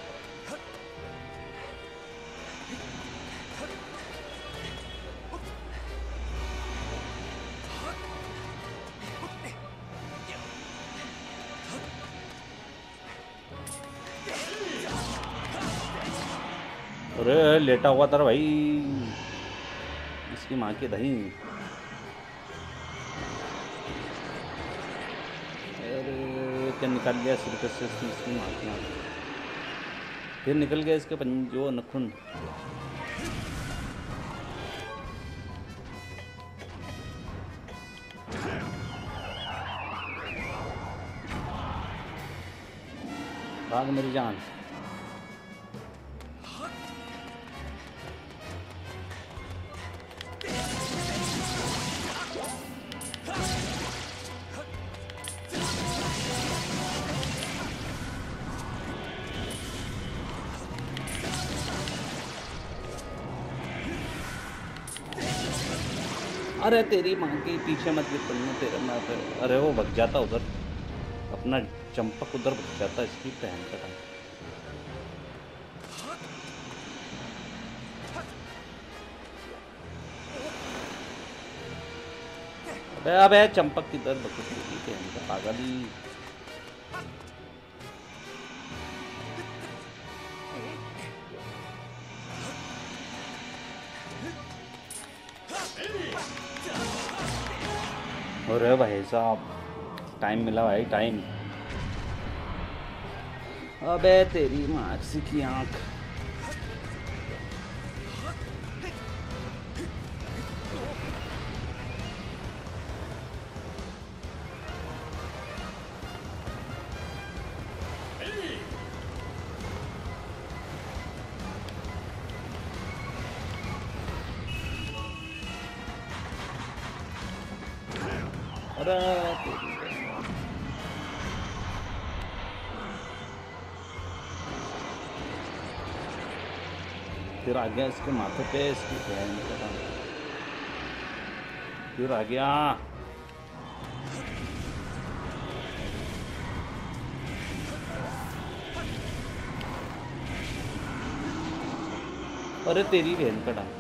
लेटा हुआ था भाई। इसकी माँ की दही। क्या निकाल लिया सिरकस से इसकी माँ की फिर निकल गया इसके पंजो नखुन। भाग मेरी जान। अरे तेरी माँ के पीछे मत गिर पड़ना, तेरा मैं तो अरे वो भग जाता उधर। अपना चंपक उधर भग जाता, इसकी पहन कर। अबे अबे, चंपक किधर भग का पागल। अरे भाई साहब टाइम मिला भाई टाइम अबे तेरी मार्क्स की आँख। आ गया इसके माथे पे, इसकी बहन का फिर आ गया। अरे तेरी बहन का डांस।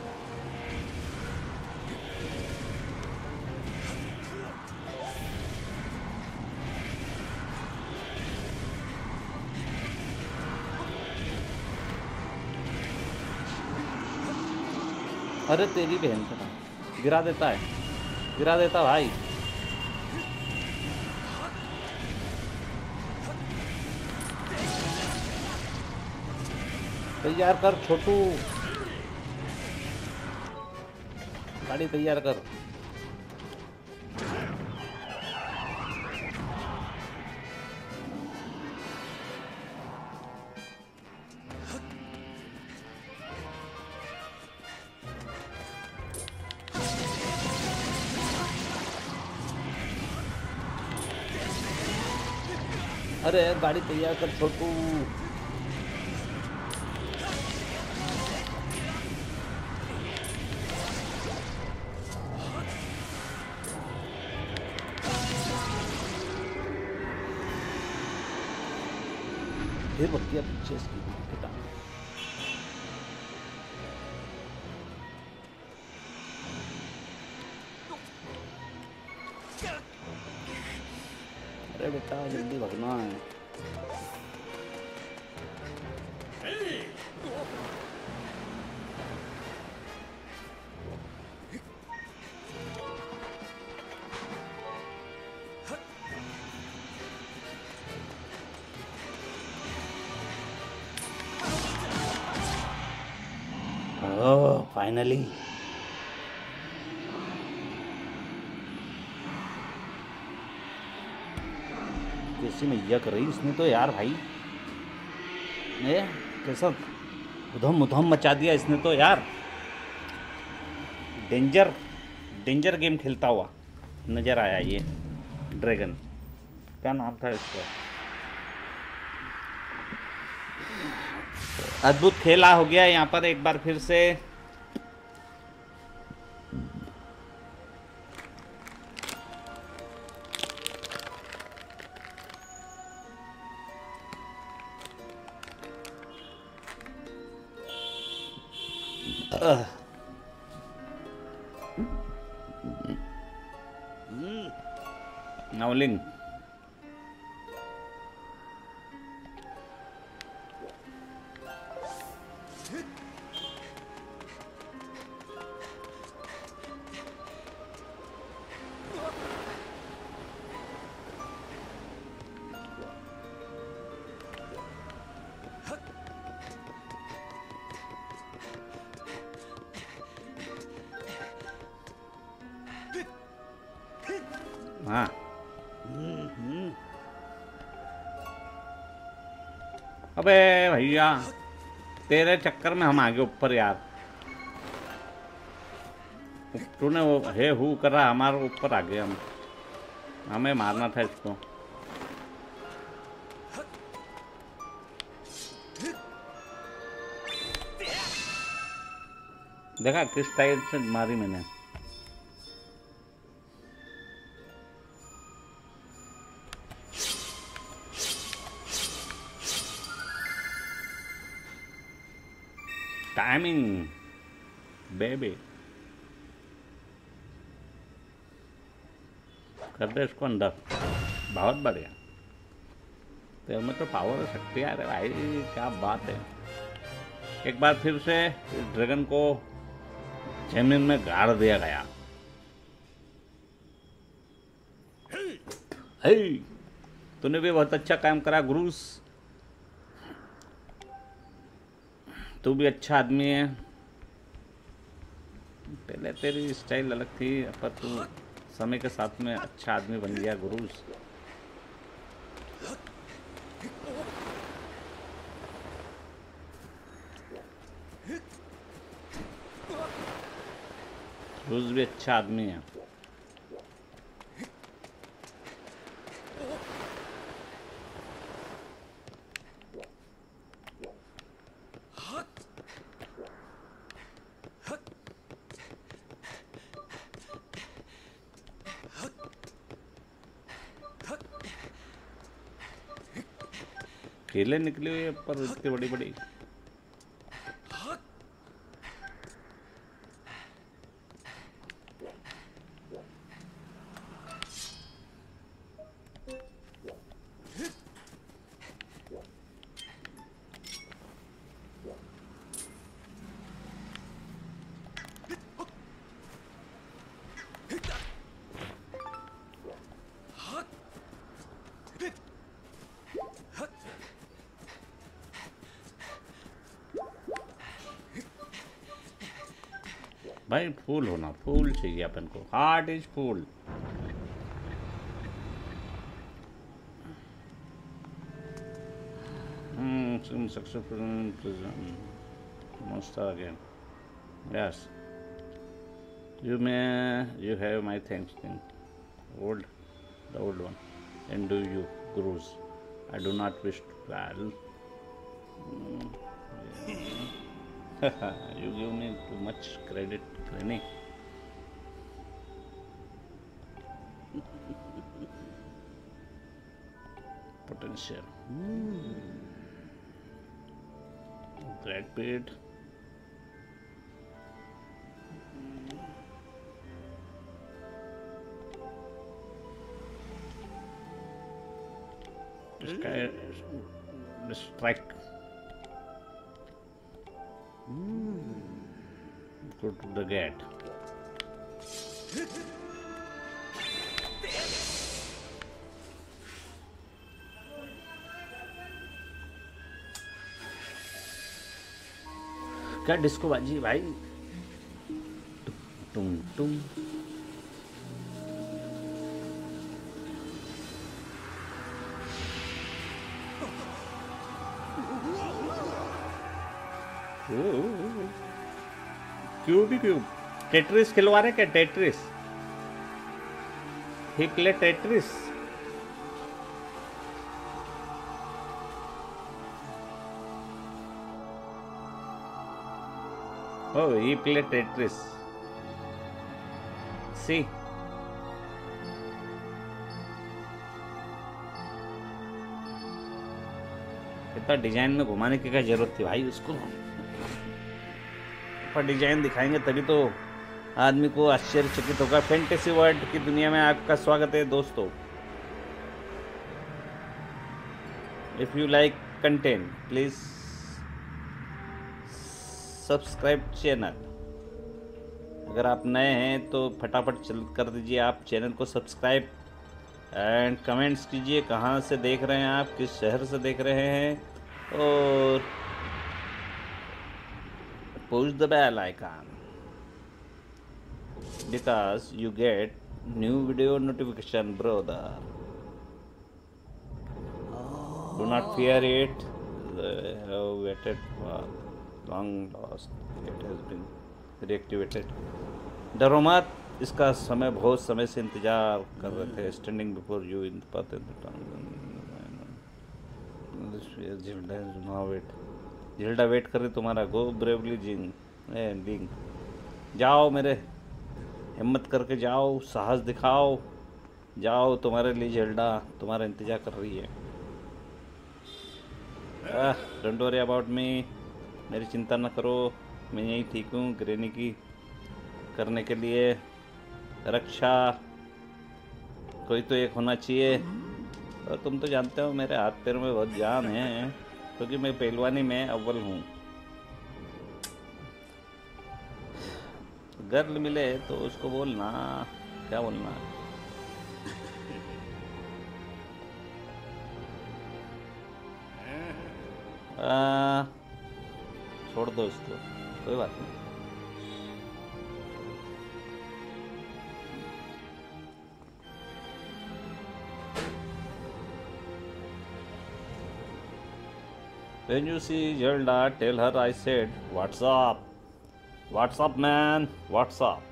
अरे तेरी बहन का गिरा देता है। गिरा देता भाई। तैयार कर छोटू। गाड़ी तैयार कर। गाड़ी तैयार कर छोटू फाइनली कैसी मैया कर रही इसने तो यार भाई। ए कैसा उधम उधम मचा दिया इसने तो यार। डेंजर डेंजर गेम खेलता हुआ नज़र आया ये ड्रैगन। क्या नाम था इसका? अद्भुत खेला हो गया यहाँ पर एक बार फिर से। अबे भैया, तेरे चक्कर में हम आगे ऊपर यार। तूने वो हे हु करा, हमारे ऊपर आ गए हम। हमें मारना था इसको। देखा किस टाइप से मारी मैंने। टाइमिंग बेबी कर दे इसको अंदर। बहुत बढ़िया। तेरे में तो पावर शक्ति आ रही भाई क्या बात है। एक बार फिर से ड्रैगन को ज़मीन में गाड़ दिया गया। तूने भी बहुत अच्छा काम करा गुरुस। तू भी अच्छा आदमी है। पहले तेरी स्टाइल अलग थी, पर तू समय के साथ में अच्छा आदमी बन गया गुरुस गुरुस भी अच्छा आदमी है। केले निकली हुई है पर इतनी बड़ी बड़ी भाई फूल होना, फूल चाहिए अपन को। Heart is full again yes you may you have my thanks thing old the old one and do you grows I do not wish to well you give me too much credit Potential. Hmm. Brad This guy, this Go to the gate. क्या disco बाजी भाई टुम टुम Tetris खिलवा रहे क्या Tetris he play Tetris Oh, he played Tetris. See. इतना design में घुमाने की क्या ज़रूरत थी भाई उसको पर डिज़ाइन दिखाएँगे तभी तो आदमी को आश्चर्यचकित होगा। फैंटेसी वर्ल्ड की दुनिया में आपका स्वागत है दोस्तों। If you like content please subscribe channel अगर आप नए हैं तो फटाफट चल कर दीजिए आप चैनल को सब्सक्राइब एंड कमेंट्स कीजिए, कहाँ से देख रहे हैं आप, किस शहर से देख रहे हैं, और push the bell icon because you get new video notification brother do not fear it they have waited for long lost it has been reactivated डरो मत इसका समय बहुत समय से इंतज़ार कर रहे थे standing before you in wait Zelda wait कर तुम्हारा गो ब्रेवली जिंग जाओ मेरे हिम्मत करके जाओ, साहस दिखाओ, जाओ, तुम्हारे लिए झिल्डा तुम्हारा इंतज़ार कर रही है। डोंट वरी अबाउट मी मेरी चिंता न करो, मैं यही ठीक हूँ ग्रेनी की करने के लिए रक्षा, कोई तो एक होना चाहिए। और तुम तो जानते हो मेरे हाथ पैर में बहुत जान है, क्योंकि मैं पहलवानी में अव्वल हूँ। गर्ल मिले तो उसको बोलना क्या बोलना आ, छोड़ दो इसको कोई बात नहीं When you see Zelda, tell her I said, What's up? Man? What's up?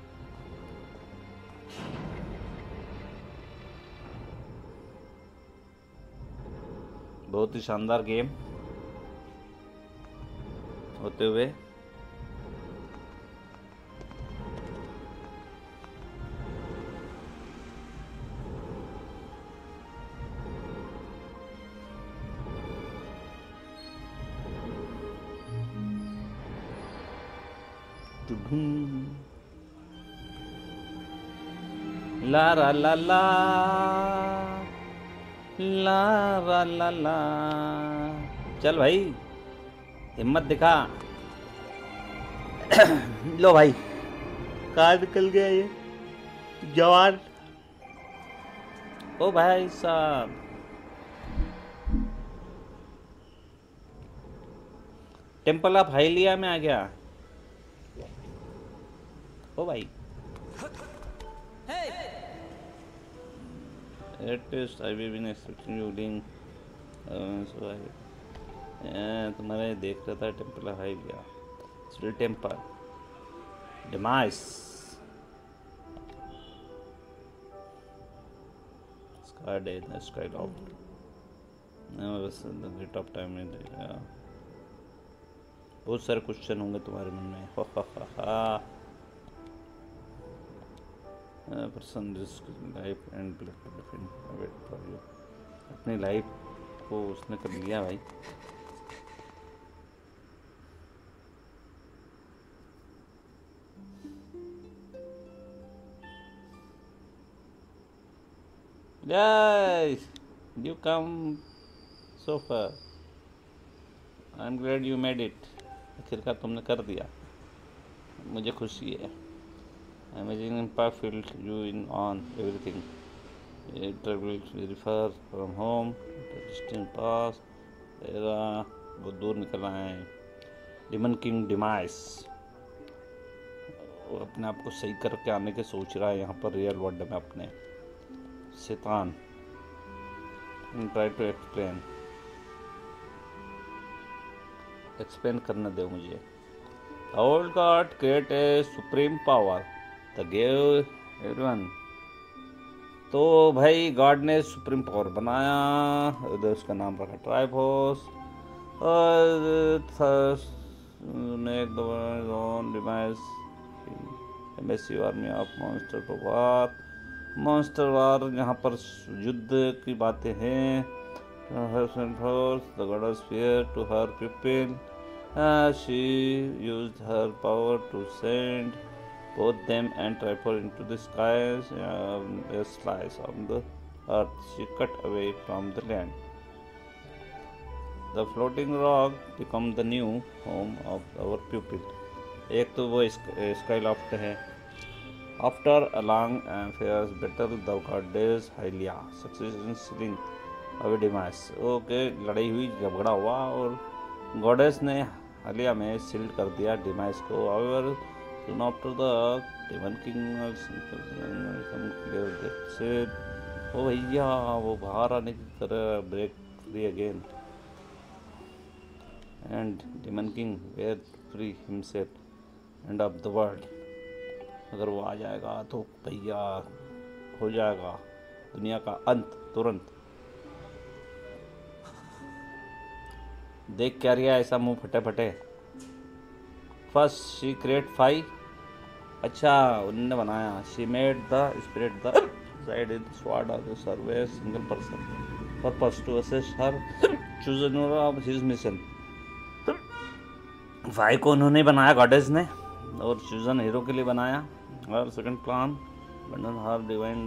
बहुत ही शानदार गेम होते हुए ला रा ला ला ला रा ला ला। चल भाई हिम्मत दिखा। लो भाई। कहाँ निकल गया ये जवान। ओ भाई साहब। टेंपल ऑफ़ हाइलिया में आ गया। ओ भाई। uh, तुम्हारे देख था टेंपल हाई गया। टेंपल डिमाइस बहुत सारे क्वेश्चन होंगे तुम्हारे मन में। हा हा हा। Person risk life and wait for you अपनी लाइफ को उसने कर लिया भाई! You come so far. I'm glad you made it. आखिरकार तुमने कर दिया मुझे खुशी है Impact felt you in on everything. It travels very far from home, distant past, era बहुत दूर निकल हैं। डिमन किंग डिमाइस वो अपने आप को सही करके आने के सोच रहा है यहाँ पर रियल वर्ल्ड में अपने। शैतान। ट्राई टू एक्सप्लेन एक्सप्लेन करने दो मुझे। Old god create a supreme power the gave everyone. तो भाई गॉड ने सुप्रीम पावर बनाया उधर उसका नाम रखा ट्राइफोस और make the own device embassy army of monster to war monster war यहाँ पर युद्ध की बातें हैं। The to her people she use her power to send both them and tripod into the skies um, a slice of the earth she cut away from the land the floating rock become the new home of our pupil एक तो वो sky loft है after a long and fierce battle the goddess Hylia successful away Demise okay लड़ाई हुई झगड़ा हुआ और goddess ने हालिया में सील्ड कर दिया डिमाइस को और soon after the demon king that said ओ भैया वो बाहर आने की तरह break free again and demon king where free himself end of world अगर वो आ जाएगा तो भैया हो जाएगा। दुनिया का अंत, तुरंत। देख क्या रिया ऐसा मुँह फटे फटे फ़र्स्ट शी क्रिएट फाइव। अच्छा उन्होंने बनाया। She made the spirit the side in sword of the survey single person purpose to assist her chosen of his mission five को उन्होंने बनाया गॉडेस ने। और चूजन हीरो के लिए बनाया। और second plan abandon her divine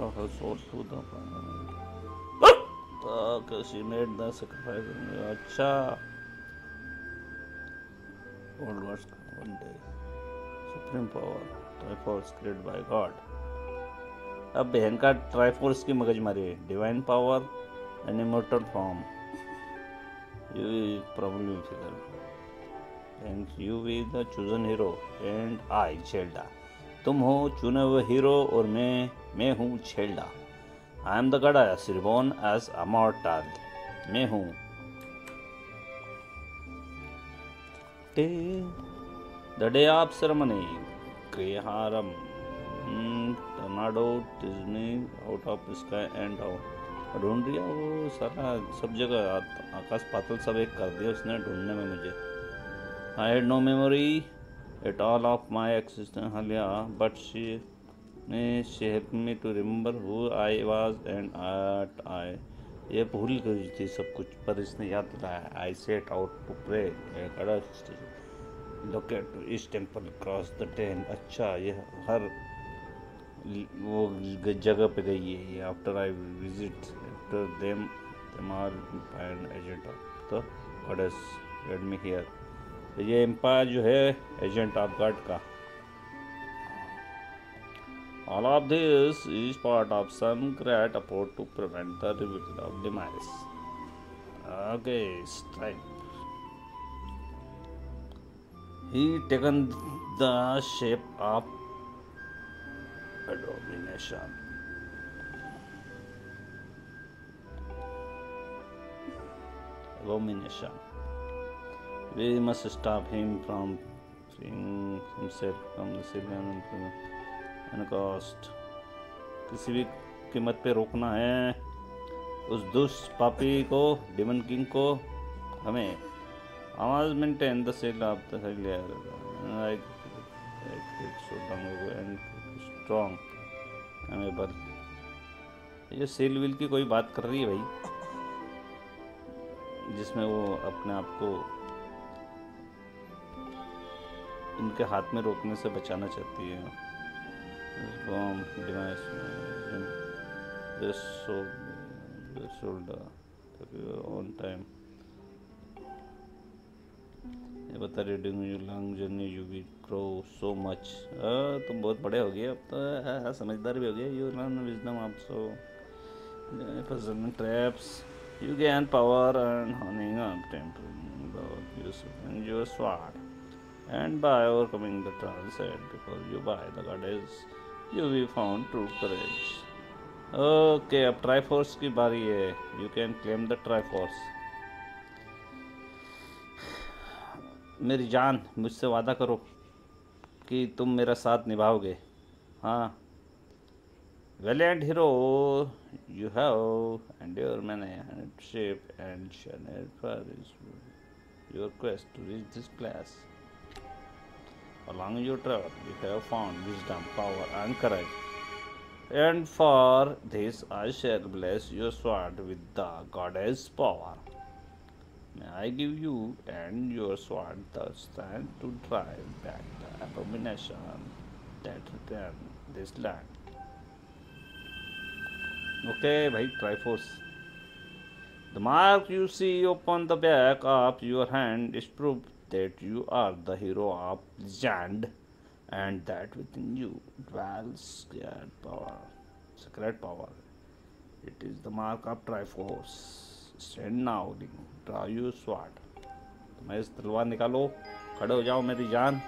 her source to the she made the sacrifice अच्छा। Old words one day. Supreme power, Triforce created by God. अब बहन का ट्राइफोर्स की मगज मारी है divine power and immortal form you problem figure. And you've the chosen hero and I Zelda तुम हो चुने हुए हीरो और मैं मैं हूँ Zelda I am the goddess reborn as immortal मैं हूँ of ceremony, Kriharam, mm, tornado, Disney, out of sky and ढूंढ दिया वो सारा सब जगह आकाश पातल सब एक कर दिया उसने ढूँढने में मुझे। I had no memory at all of my existence Hylia. But she ने she help me to remember who I was and what I ये भूल गई थी सब कुछ, पर इसने याद दिलाया। I set out to pray locate इस टेंपल क्रॉस द टेन अच्छा ये हर वो जगह पे गई है, ये after I visit after them agent of the goddess let me here ये एम्पायर जो है एजेंट ऑफ़ गॉड का। All of this is part of some great effort to prevent the reveal of demise. Okay, strike. He taken the shape of domination. Abomination. We must stop him from freeing himself from the Syrian अनकास्ट किसी भी कीमत पे रोकना है। उस दुष्ट पापी को, डिमन किंग को, हमें आवाज़ maintain the seal of the like and strong हमें बल ये सेल विल की कोई बात कर रही है भाई? जिसमें वो अपने आप को इनके हाथ में रोकने से बचाना चाहती है। Bomb device this so this should on time ये बता reading you long journey you've grow so much तुम बहुत बड़े हो गए अब तो हाँ, हाँ, समझदार भी हो गए you learn wisdom also puzzling traps you gain power and honing up temple using your sword and by overcoming the transit because you buy the you've found true courage okay अब ट्राईफोर्स की बारी है. You can claim the Triforce मेरी जान, मुझसे वादा करो कि तुम मेरा साथ निभाओगे। हाँ। Valiant hero you have and your man ship and your quest to reach this place Along your travel, you have found wisdom, power, and courage. And for this, I shall bless your sword with the goddess power. May I give you and your sword the strength to drive back the abomination that return this land. Okay, bhai, Triforce. The mark you see upon the back of your hand is proof that you are the hero of legend and that within you dwells scared power, secret power. It is the mark of Triforce. Stand now, draw your sword. मैं इस तलवार निकालो खड़े हो जाओ मेरी जान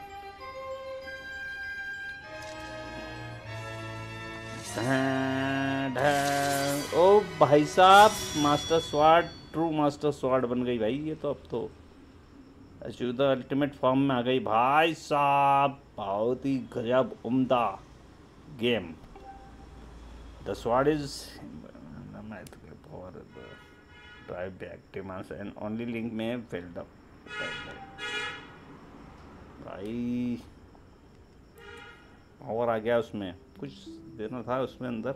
ओ भाई साहब master sword true master sword बन गई भाई ये तो अब तो अशुद्ध अल्टीमेट फॉर्म में आ गई। भाई साहब, बहुत ही गजब उम्दा game the sword is drive back demands and only Link में फेल्ड अप भाई, और आ गया उसमें। कुछ देना था उसमें अंदर।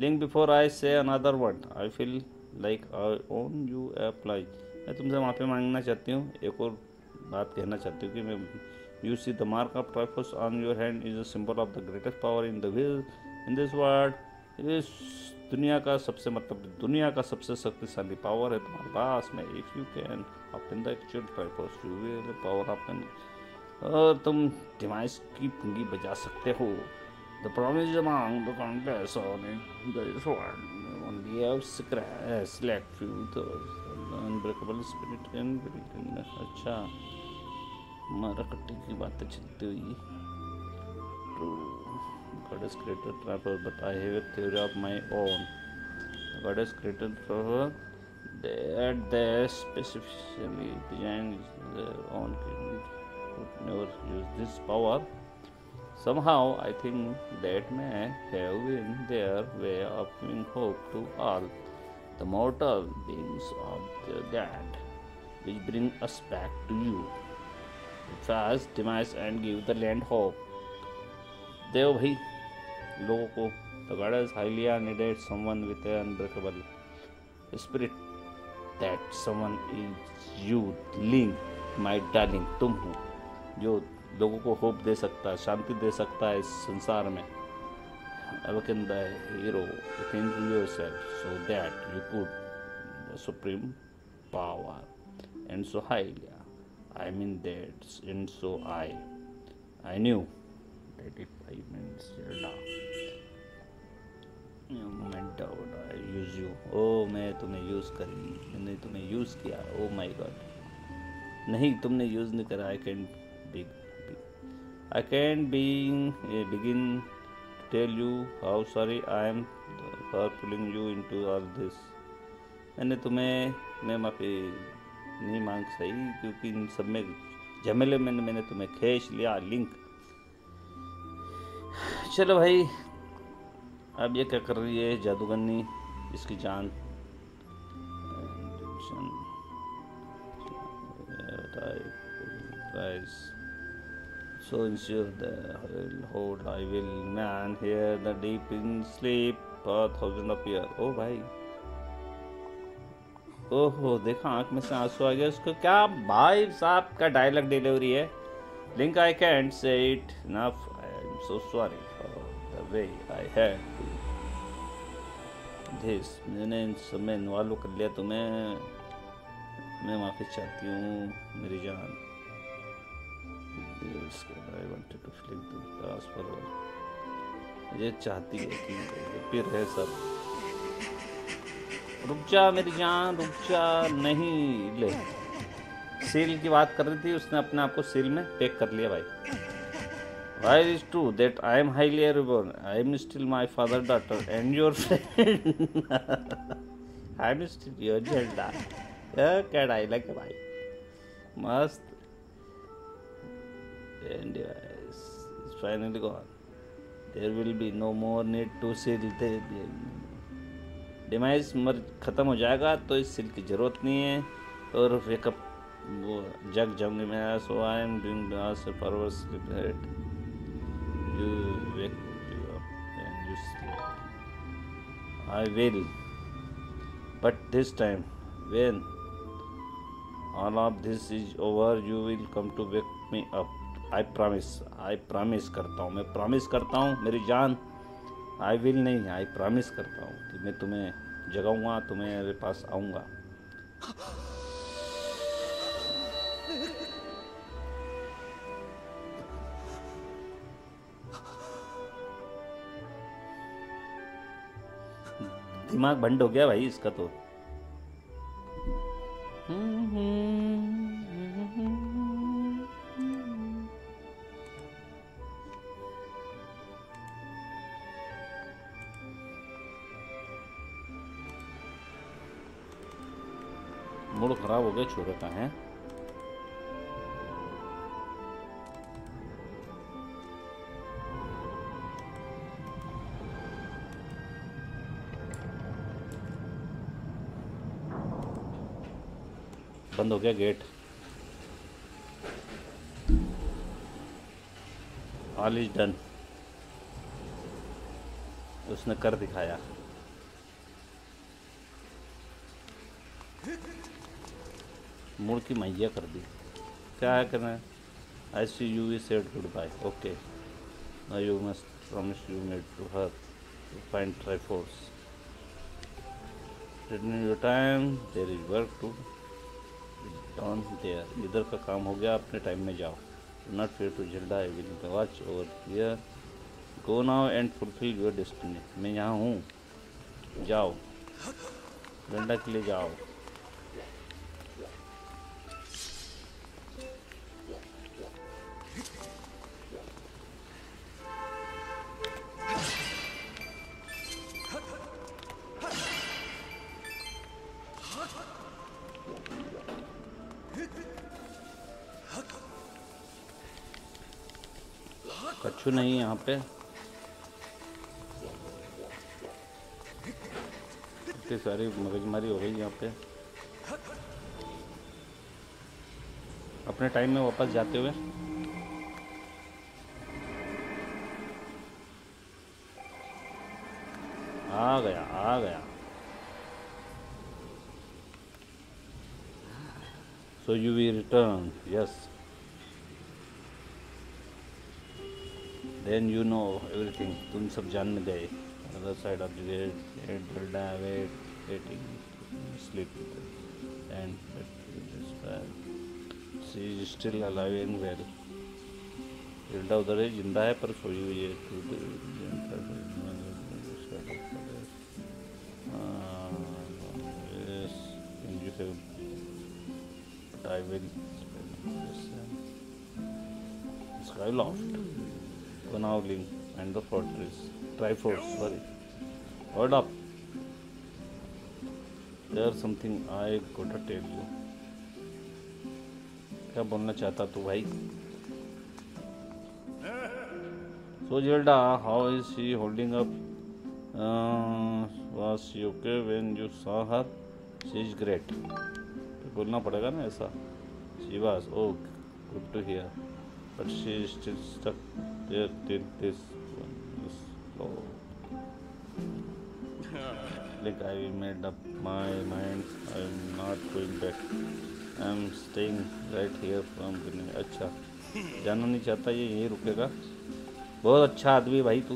Link before I say another word I feel like I own you apply मैं तुमसे माफ़ी मांगना चाहती हूँ, एक और बात कहना चाहती हूँ कि मैं you see the mark of Triforce on your hand is a symbol of the greatest power in the in this world इस दुनिया का सबसे मतलब दुनिया का सबसे शक्तिशाली पावर है, तुम्हारे पास में if you can obtain the actual Triforce you will power obtain और तुम डिवाइस की पुंगी बजा सकते हो। The promise among the contest on the sword only have select few those unbreakable spirit and अच्छा मरकट्टी की बातें चलती हुई true God has created travel, but I have a theory of my own. God has created travel that they specifically designed their own could never use this power. Somehow, I think that may have been their way of giving hope to all the mortal beings of the dead, which bring us back to you. Fast demise and give the land hope. देव भाई लोगों को the goddess Hylia needed someone with an unbreakable spirit that someone is you link my darling तुम हो जो लोगों को hope they सकता है शांति दे सकता है इस संसार में awaken the hero within yourself so that you could the supreme power and so highly I mean that and so I I knew that if I meant Zelda moment out I use you oh मैं तुम्हें use करी मैंने तुम्हें use किया oh my god नहीं तुमने use नहीं करा I can I can being begin tell you how sorry I am for pulling you into all this मैंने तुम्हें, मैं माफ़ी नहीं मांग सही, क्योंकि इन सब में झमेले में मैंने तुम्हें खींच लिया लिंक चलो भाई, अब ये क्या कर रही है जादूगरनी इसकी जान। So ensure the hold, I will man here the deep in sleep. For thousand of year. ओ भाई। ओहो, देखा, आँख में से आँसू आ गया। उसको क्या भाई साहब का डायलॉग डिलीवरी है? Link I can't say it enough I am so sorry for the way I had this मैंने इन सब में इन्वॉल्व कर लिया तुम्हें मैं माफ़ी चाहती हूँ, मेरी जान। I wanted to flick the grass for ये चाहती है कि फिर है सब रुक जा मेरी जान रुक जा नहीं ले सील की बात कर रही थी उसने अपने आप को सील में पैक कर लिया भाई Why it is true that I am highly reborn. I am still my father daughter and your friend. I am still your Zelda. Yeah, क्या डायलॉग है भाई मस्त and uh, it's, it's finally gone. There will be no more need to seal the demise मर ख़त्म हो जाएगा तो इस सिल की ज़रूरत नहीं है। और फिर वो जग जाऊँगी मैं so I am doing डूँगा I will but this time when all of this is over you will come to wake me up I promise. I promise करता हूँ। मैं promise करता हूँ, मेरी जान। आई विल नहीं आई प्रॉमिस करता हूँ कि मैं तुम्हें जगाऊँगा, तुम्हें मेरे पास आऊँगा। दिमाग बंद हो गया भाई इसका तो। मूड का है। बंद हो गया गेट। ऑल इज़ डन उसने कर दिखाया। मुड़ की मैया कर दी। क्या है करना I see you've said goodbye okay you must promise you made to her to find Triforce your time there is work to done there इधर का काम हो गया। अपने टाइम में जाओ। Not fair to Zelda I will watch over here go now and fulfil your destiny मैं यहाँ हूँ। जाओ। झंडा के लिए जाओ। नहीं यहाँ पे। इतनी सारी मगजमारी हो गई यहाँ पे। अपने टाइम में वापस जाते हुए। आ गया आ गया। So you've return yes then you know everything तुम सब जान गए। Other side of and she is still alive and well Hilda उधर है ज़िंदा है पर सोई हुई है। I will Skyloft, Conowling, and the Fortress, Triforce, sorry. Hold up. There's something I gotta tell you. क्या बोलना चाहता तू भाई is she holding up? Uh, was she okay when you saw her? She is great. तो बोलना पड़ेगा ना ऐसा was. Oh, good to hear. But she is still stuck there till this one is slow. Like I made up my mind. I'm not going back. I'm staying right here from beginning. अच्छा जाना नहीं चाहता ये यहीं रुकेगा बहुत अच्छा आदमी है भाई तू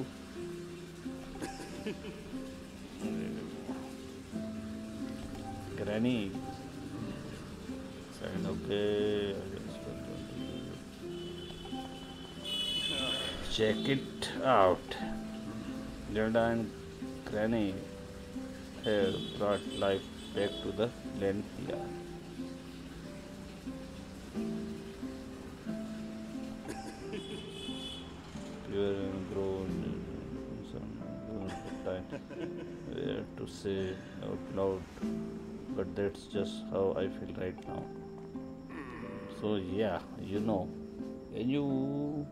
and Granny had brought life back to the land here. we have to say out loud, but that's just how I feel right now. So, yeah, you know, when you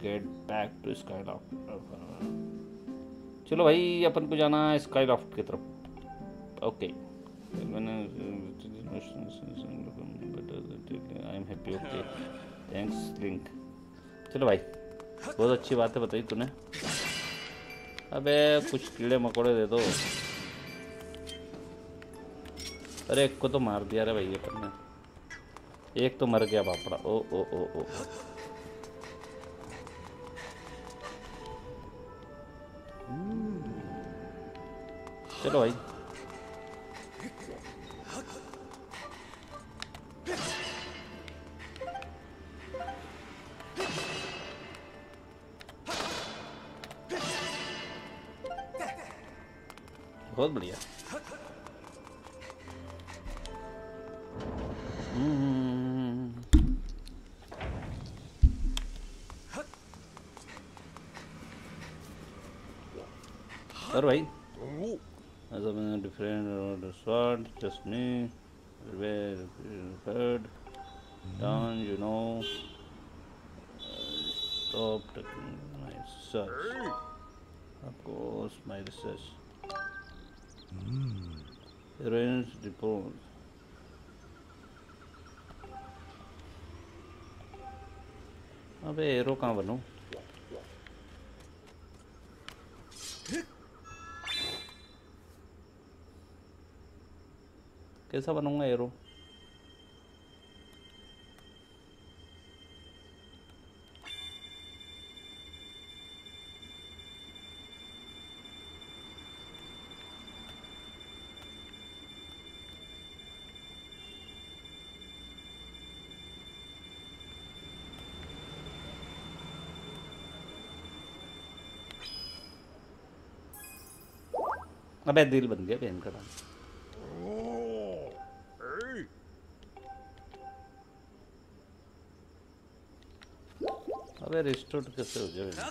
get back to Skylark? Uh, चलो भाई अपन को जाना है Skyloft की तरफ़। Okay मैंने thanks link चलो भाई बहुत अच्छी बात है बताई तूने। अबे कुछ कीड़े मकोड़े दे दो। अरे एक को तो मार दिया रे भाई अपन ने। एक तो मर गया बापड़ा। ओ ओ ओ ओ, ओ। चलो भाई बहुत बढ़िया अबे वालों कैसा बनूँगा एरो अबे दिल बन गया बहन का डांस! अबे रिस्टोर कैसे हो जाए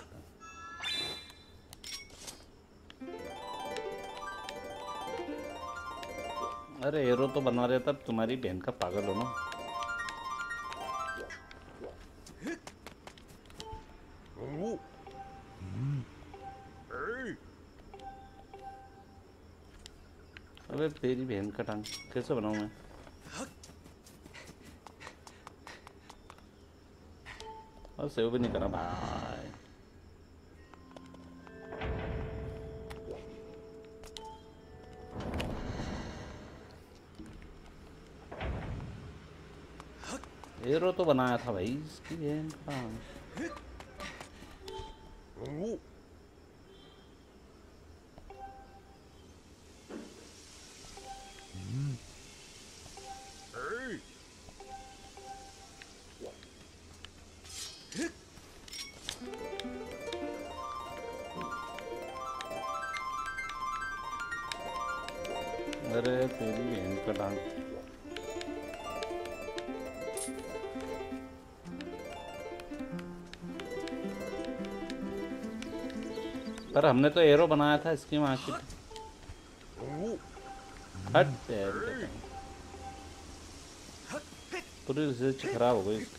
अरे एरो तो बना रहे तब तुम्हारी बहन का पागल हो ना तेरी बहन का टांग कैसे बनाऊँ मैं? और सेव भी नहीं करा भाई। एरो तो बनाया था भाई, इसकी बहन का। हमने तो एरो बनाया था इसकी वहाँ की हट पैर खराब हो गई इसकी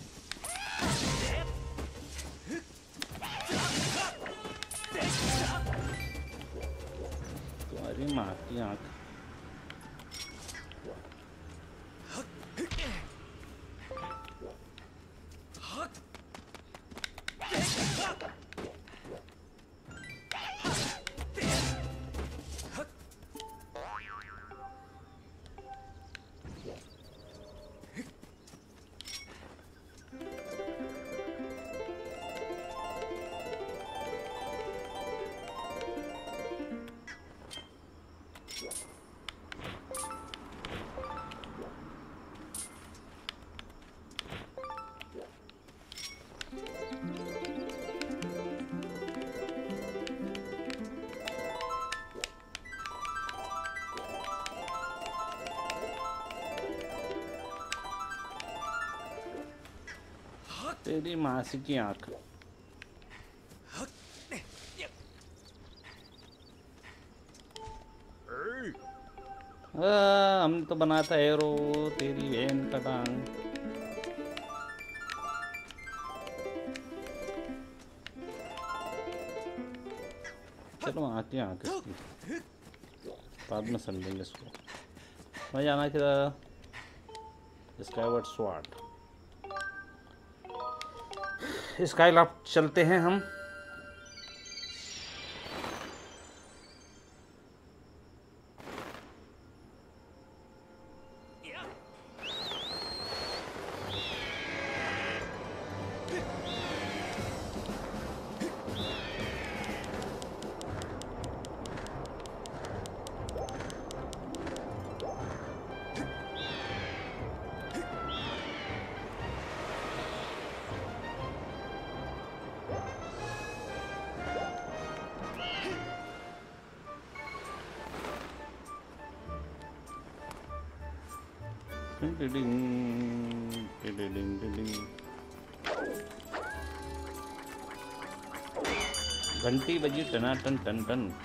तेरी मासी की आँख Hey! आ, हमने तो बनाया था एरो तेरी बहन का टांग चलो आके आके इसकी बाद में समझेंगे इसको मैं जाना किधर स्काईवर्ड स्वाट स्काई लॉफ्ट चलते हैं हम। टना टन टन। टन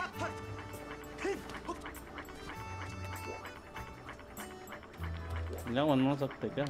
बनवा सकते क्या?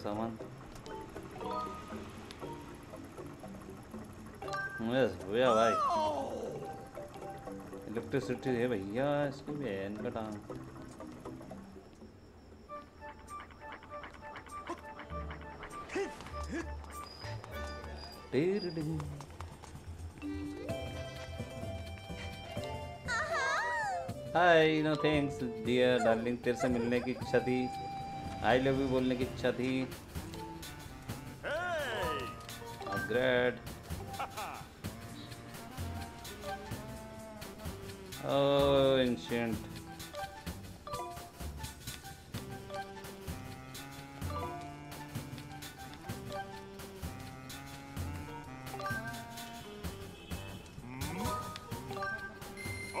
है सामान भैया भाई। इलेक्ट्रिसिटी है भैया, इसकी बहन का टांग hi no thanks dear darling तेरे से मिलने की इच्छा थी आई लव यू बोलने की इच्छा थी। Upgrade ancient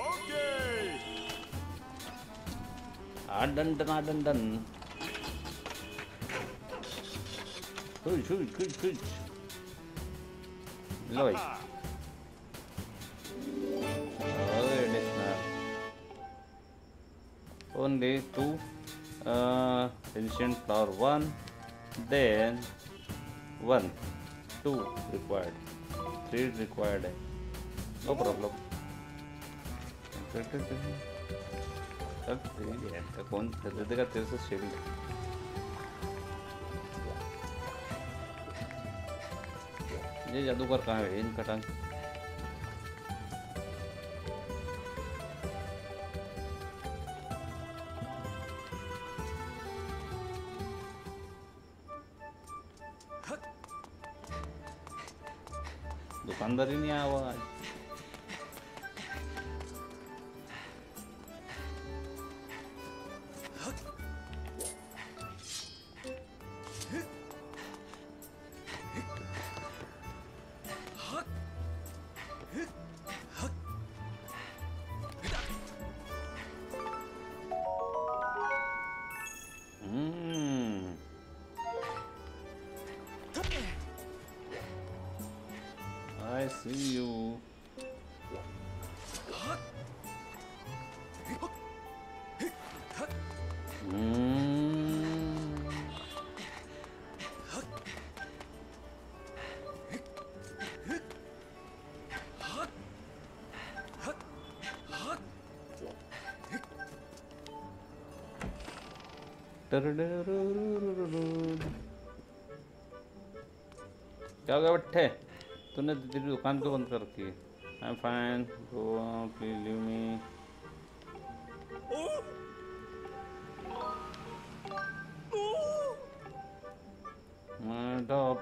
oh, hmm? ah, dun dun ah, dun dun dun. Done खुश खुश खुश खुश लो भाई और additional only two uh, ancient flower one then one two required three required है no problem चल ठीक है तो कौन खरीदेगा तेरे से शील्ड ये जादूगर कहाँ है? इनका टांग। दुकानदार ही नहीं आया हुआ। क्या हो गया बट्ठे तूने तेरी दुकान क्यों बंद कर रखी I am fine go please leave me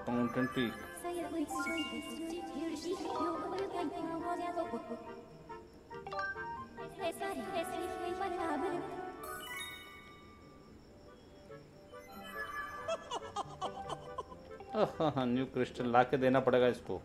mountain peak Saya new crystal ला के देना पड़ेगा इसको।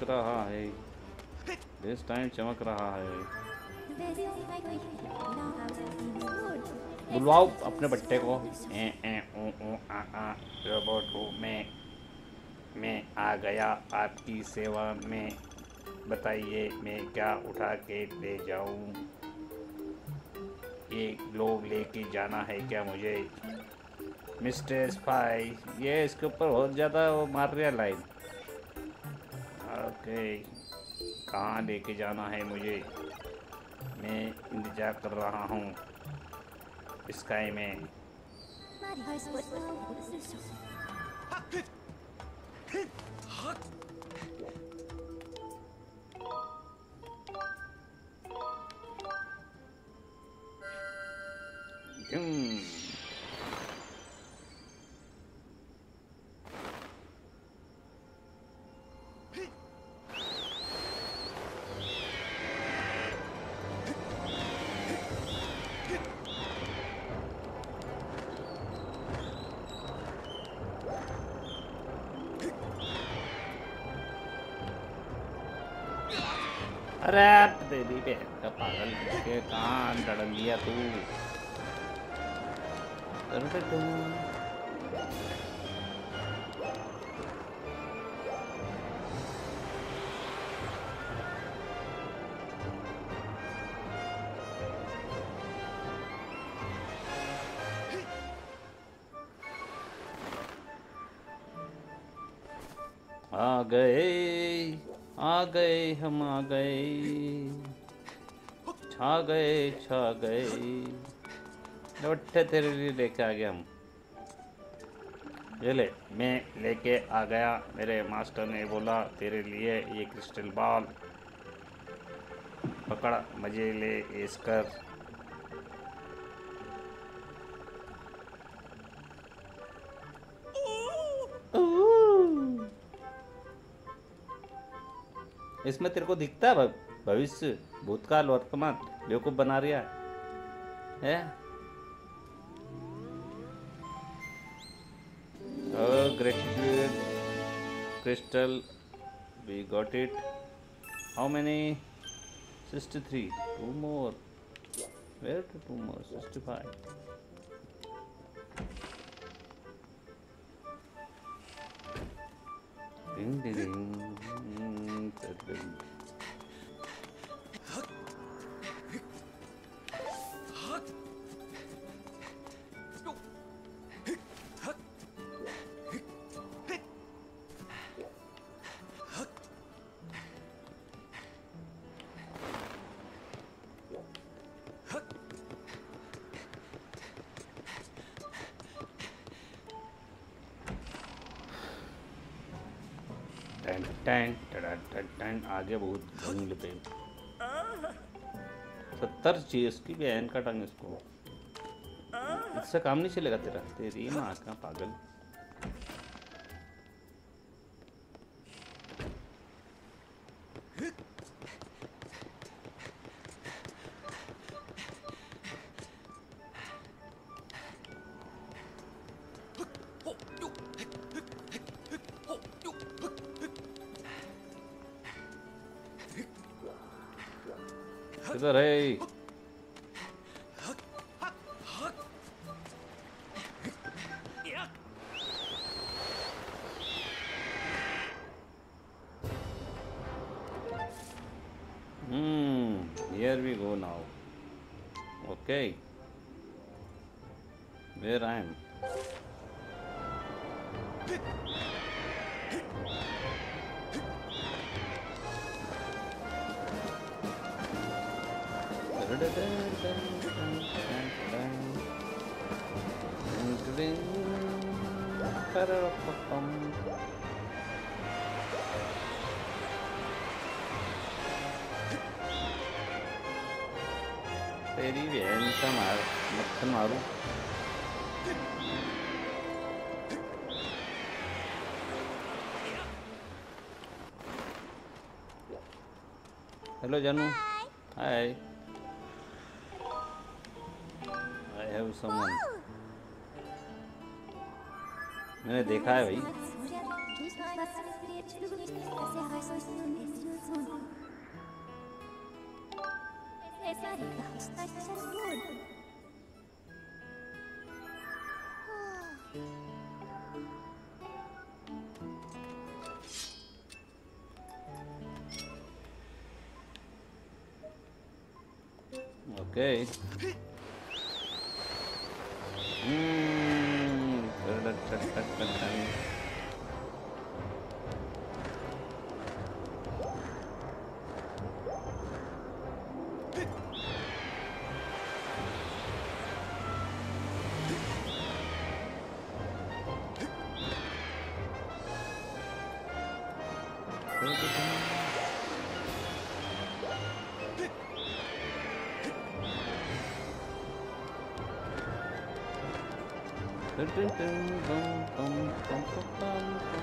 चमक रहा है। दिस टाइम चमक रहा है। बुलवाओ अपने बट्टे को। ए ए, ओ ओ, आ आ, रोबोट हूँ मैं मैं आ गया। आपकी सेवा में बताइए, मैं क्या उठा के ले जाऊँ? ये लोग लेके जाना है क्या मुझे? मिस्टर स्पाई, ये इसके ऊपर बहुत ज़्यादा वो मार रहा लाइन। ओके कहाँ लेके जाना है मुझे? मैं इंतज़ार कर रहा हूँ स्काई में। हम्म अरे तेरी पे पागल के कान डड़ लिया तू। छा गए। लौटे तेरे लिए लेके आ गया हम। ये ले मैं लेके आ गया। मेरे मास्टर ने बोला तेरे लिए ये क्रिस्टल बॉल पकड़ मज़े ले इसकर इसमें तेरे को दिखता है भ- भविष्य भूतकाल वर्तमान बेवकूफ़ बना रिया है Oh, gratitude crystal. We got it. How many? 63. Two more. Where to two more? 65. Ding ding ding. टैन टैन टडा टन आ आगे बहुत जंगल पे सत्तर चाहिए उसकी बहन का टंग इसको। इससे काम नहीं चलेगा तेरा। तेरी माँ का पागल। हेलो जानू हाय आई हैव समवन मैंने देखा है भाई okay hmm dun, dun, dun,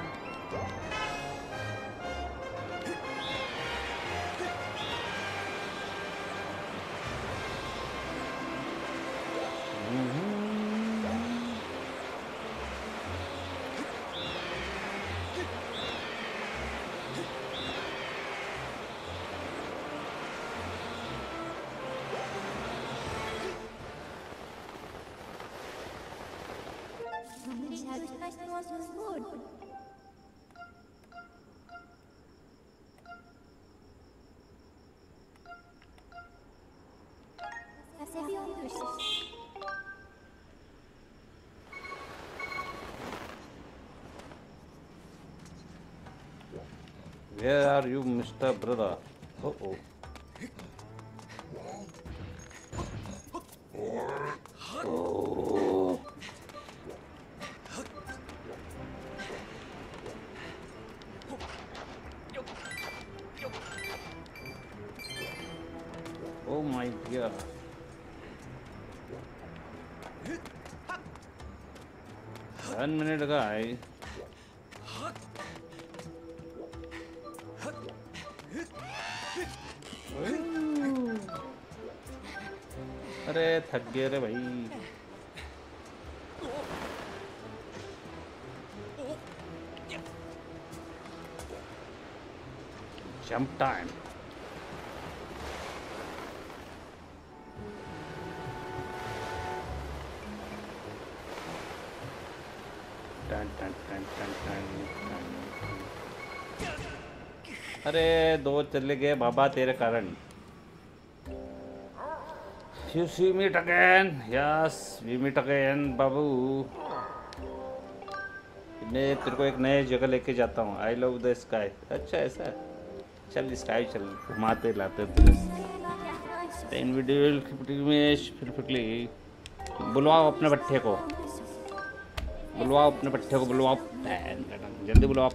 Where are you, Mr. Brother? Oh. Oh. लग गया रे भाई। जंप टाइम टन टन टन टन टन अरे, दो चले गए बाबा तेरे कारण। You see meet again. Yes, we meet again, बाबू मैं तेरे को एक नए जगह लेके जाता हूँ। आई लव द स्काई अच्छा ऐसा? चल स्काई चल। घुमाते लाते परफेक्टली बुलवाओ अपने पट्टे को। बुलवाओ अपने पट्टे को बुलवाओ। जल्दी बुलवाओ।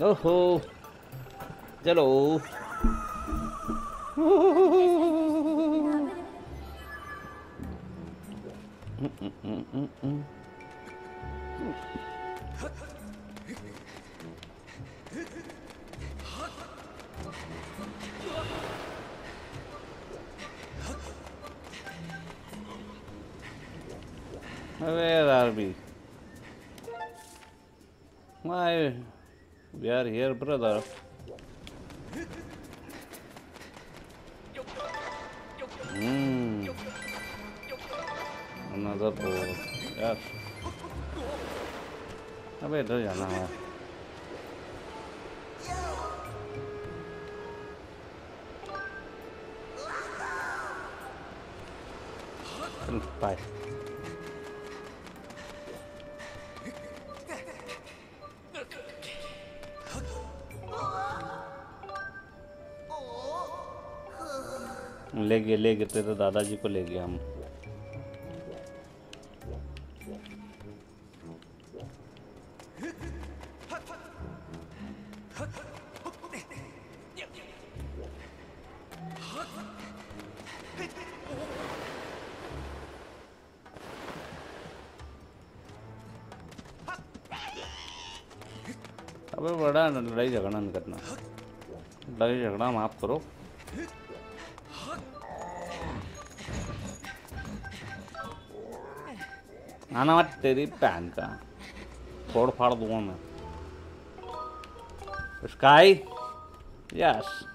Oho. Hello. Mm-mm-mm-mm-mm. Where are we? Why? We are here, brother. Hmm. Another door. Yes. अबे इधर जाना है चल ले गए ले गए तेरे दादाजी को ले गए हम। अबे बड़ा लड़ाई झगड़ा नहीं करना। लड़ाई झगड़ा माफ़ करो। Ah, não, é ter panta. Por par do Sky, Yes.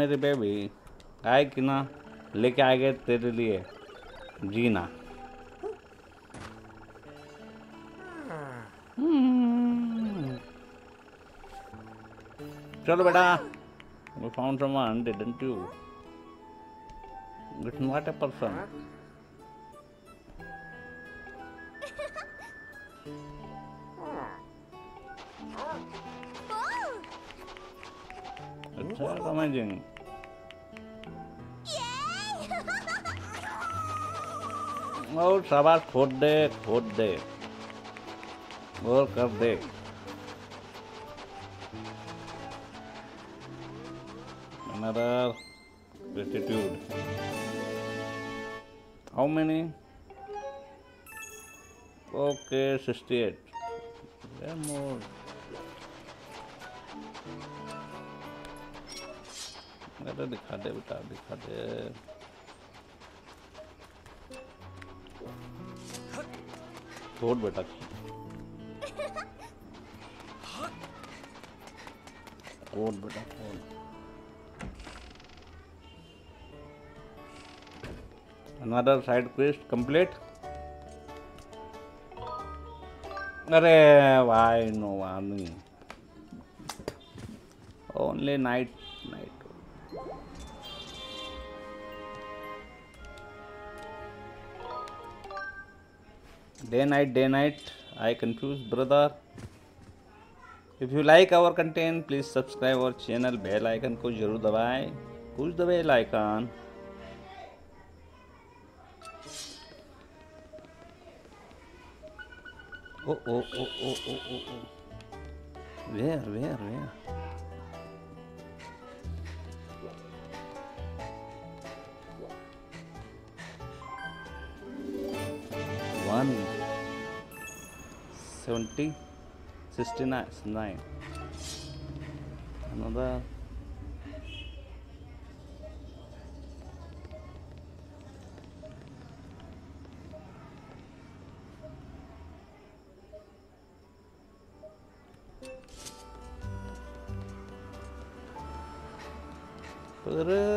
मेरे बेबी आए कि ना? लेके आए गए तेरे लिए। जीना। चलो बेटा। We found someone didn't you it's not a person? शाबाश खोद दे खोद दे और कर दे another gratitude how many okay 68 there more अरे दिखा दे बेटा दिखा दे छोड़ बेटा। छोड़ बेटा अनदर साइड क्वेस्ट कंप्लीट अरे why no why only night day night day night i confused brother if you like our content please subscribe our channel bell icon को ज़रूर दबाएँ push the bell icon Oh, oh, oh, oh, oh, oh, oh. Where, where, where? 70 another But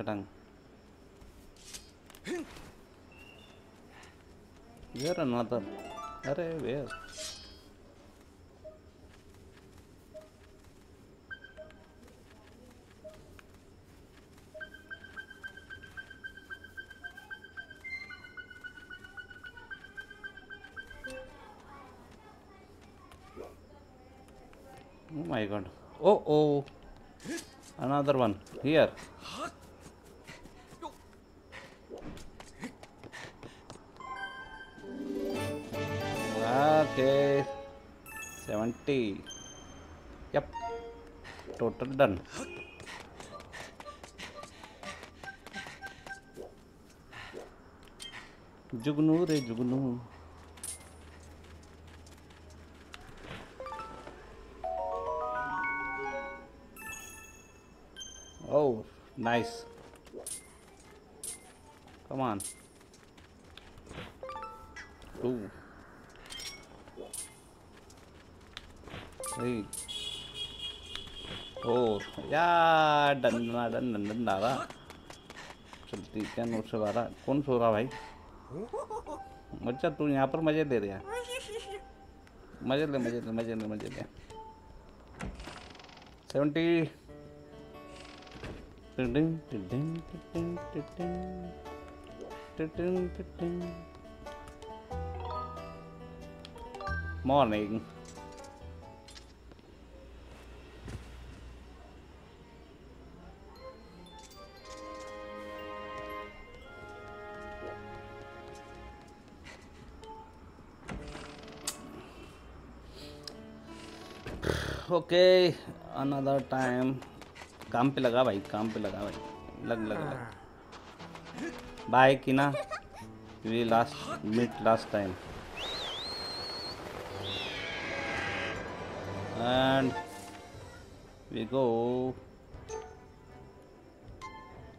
kadang. Where another? Are where? Oh my god. Oh oh. Another one. Here. 50. Yep. Total done. जुगनू रे जुगनू ओह nice कमान डंडा डंडा रहा चलती क्या note से बारह कौन सो रहा भाई अच्छा तू यहाँ पर मज़े ले रहा मज़े ले मज़े ले मज़े ले मज़े ले seventy Morning. Okay another time काम पे लगा भाई, काम पे लगा भाई। लग लग लग। बाय किना we last meet last time and we go.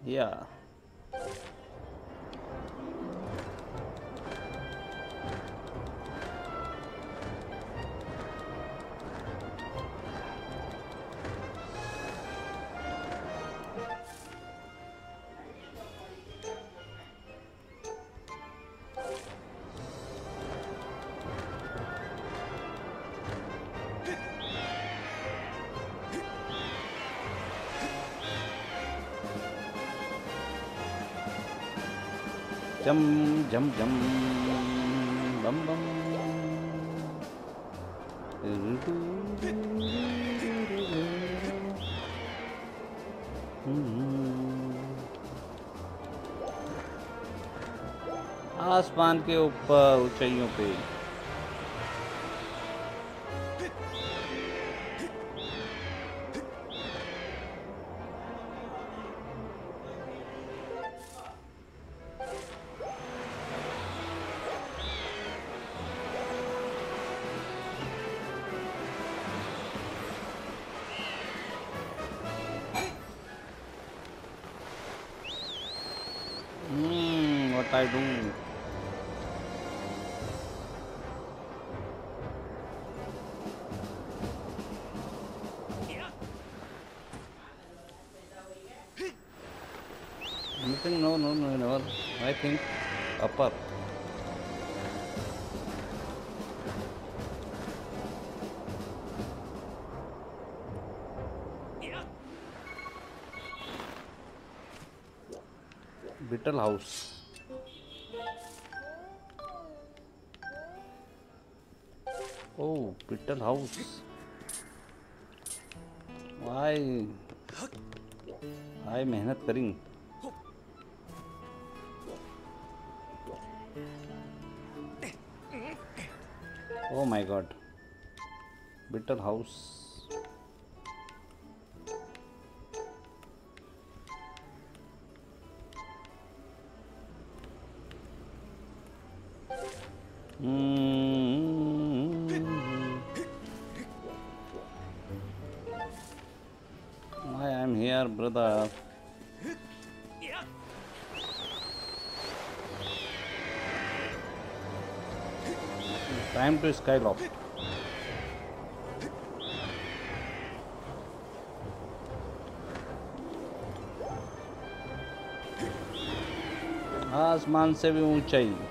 Yeah. Jam jam jam bum bum आसमान के ऊपर ऊंचाइयों पे मेटल हाउस ओ मेटल हाउस आए आए मेहनत करेंगे oh my god beetle house I'm here, brother? Time to skyloft. आसमान से भी ऊंचाई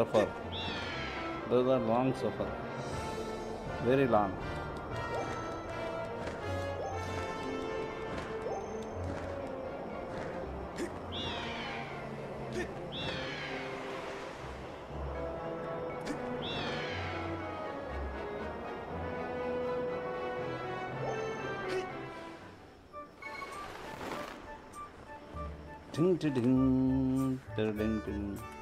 suffer those are long suffer very long. Ding ding ding ding ding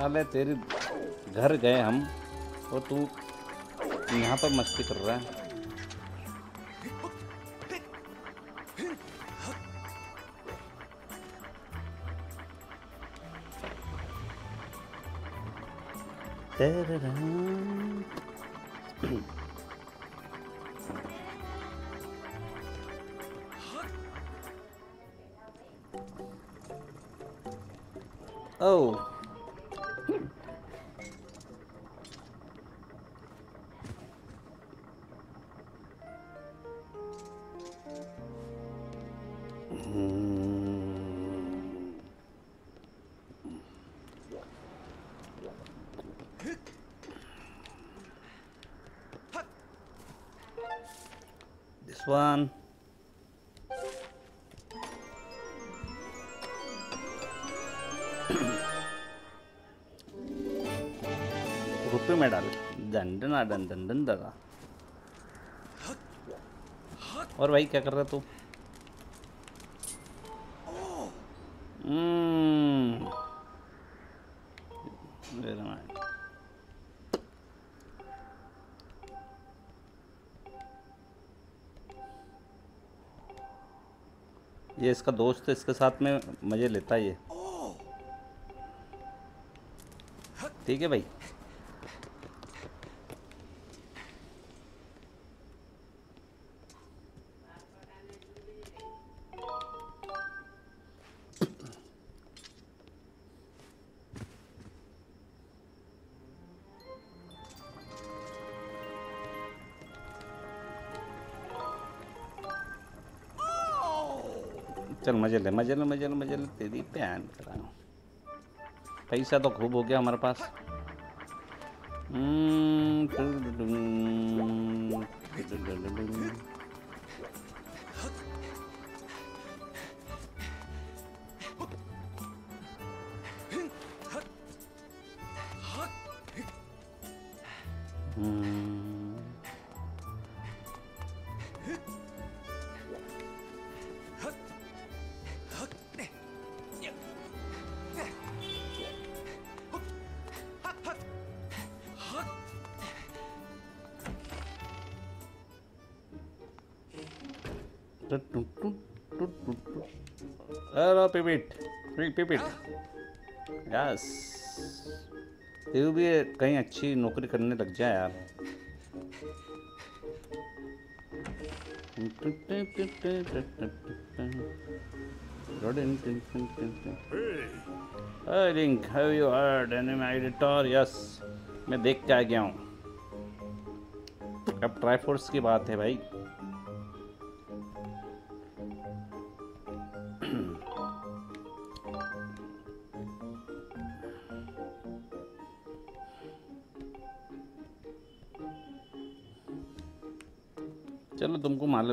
साले तेरे घर गए हम और तू यहाँ पर मस्ती कर रहा है Oh. दन दगा और भाई क्या कर रहा तू? हम्म। ये इसका दोस्त है, इसके साथ में मज़े लेता है ये। ठीक है भाई। मज़े ले मज़े ले मज़े ले मज़े ले तेरी प्यान करा पैसा तो खूब हो गया हमारे पास। हम्म, पिपिट। यस तू भी कहीं अच्छी नौकरी करने लग जाए यार। Hey, Link, have you heard anime editor? Yes, मैं देख के आ गया हूँ। अब ट्राईफोर्स की बात है भाई।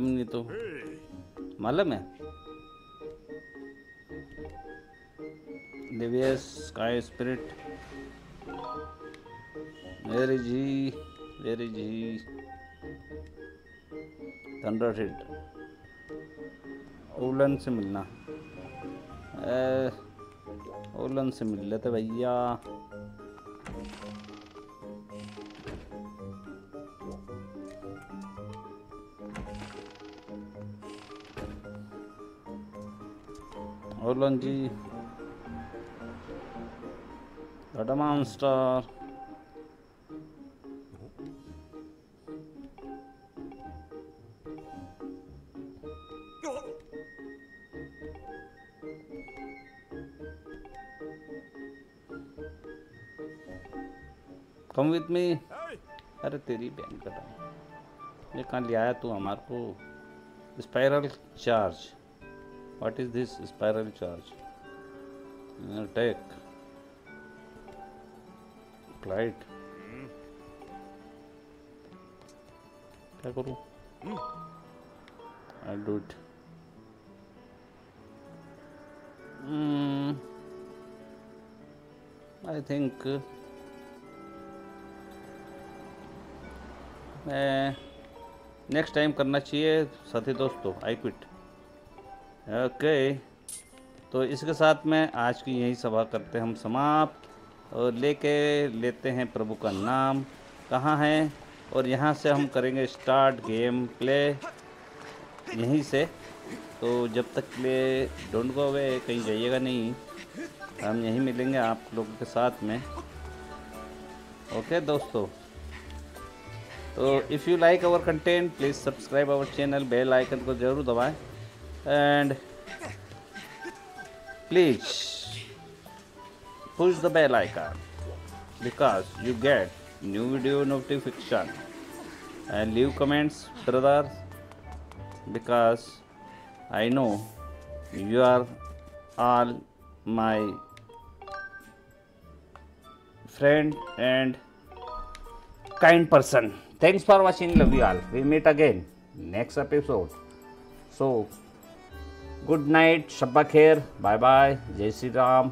नहीं तो मालूम है? लिवियस स्काई स्पिरिट वेरी जी वेरी जी। थंडर हिट ओलन से मिलना। ओलन से मिल लेते भैया। ओलन जी What a monster. Come with me. hey, अरे तेरी बहन का टाइम ये कहाँ ले आया तू हमारे को spiral charge what is this spiral charge take flight क्या करूँ? I do it I think मैं नेक्स्ट टाइम करना चाहिए साथी दोस्तों आई क्विट ओके। तो इसके साथ में आज की यही सभा करते हम समाप्त और लेके लेते हैं प्रभु का नाम। कहाँ है? और यहाँ से हम करेंगे स्टार्ट गेम प्ले यहीं से। तो जब तक के लिए डोंट गो अवे कहीं जाइएगा नहीं। हम यहीं मिलेंगे आप लोगों के साथ में। ओके दोस्तों। तो if you like our content please subscribe our channel bell icon को ज़रूर दबाएँ। and please push the bell icon because you get new video notification. And leave comments brother because I know you are all my friend and kind person. Thanks for watching. Love you all. We meet again next episode. So good night शब्बा खेर bye bye जय श्री राम।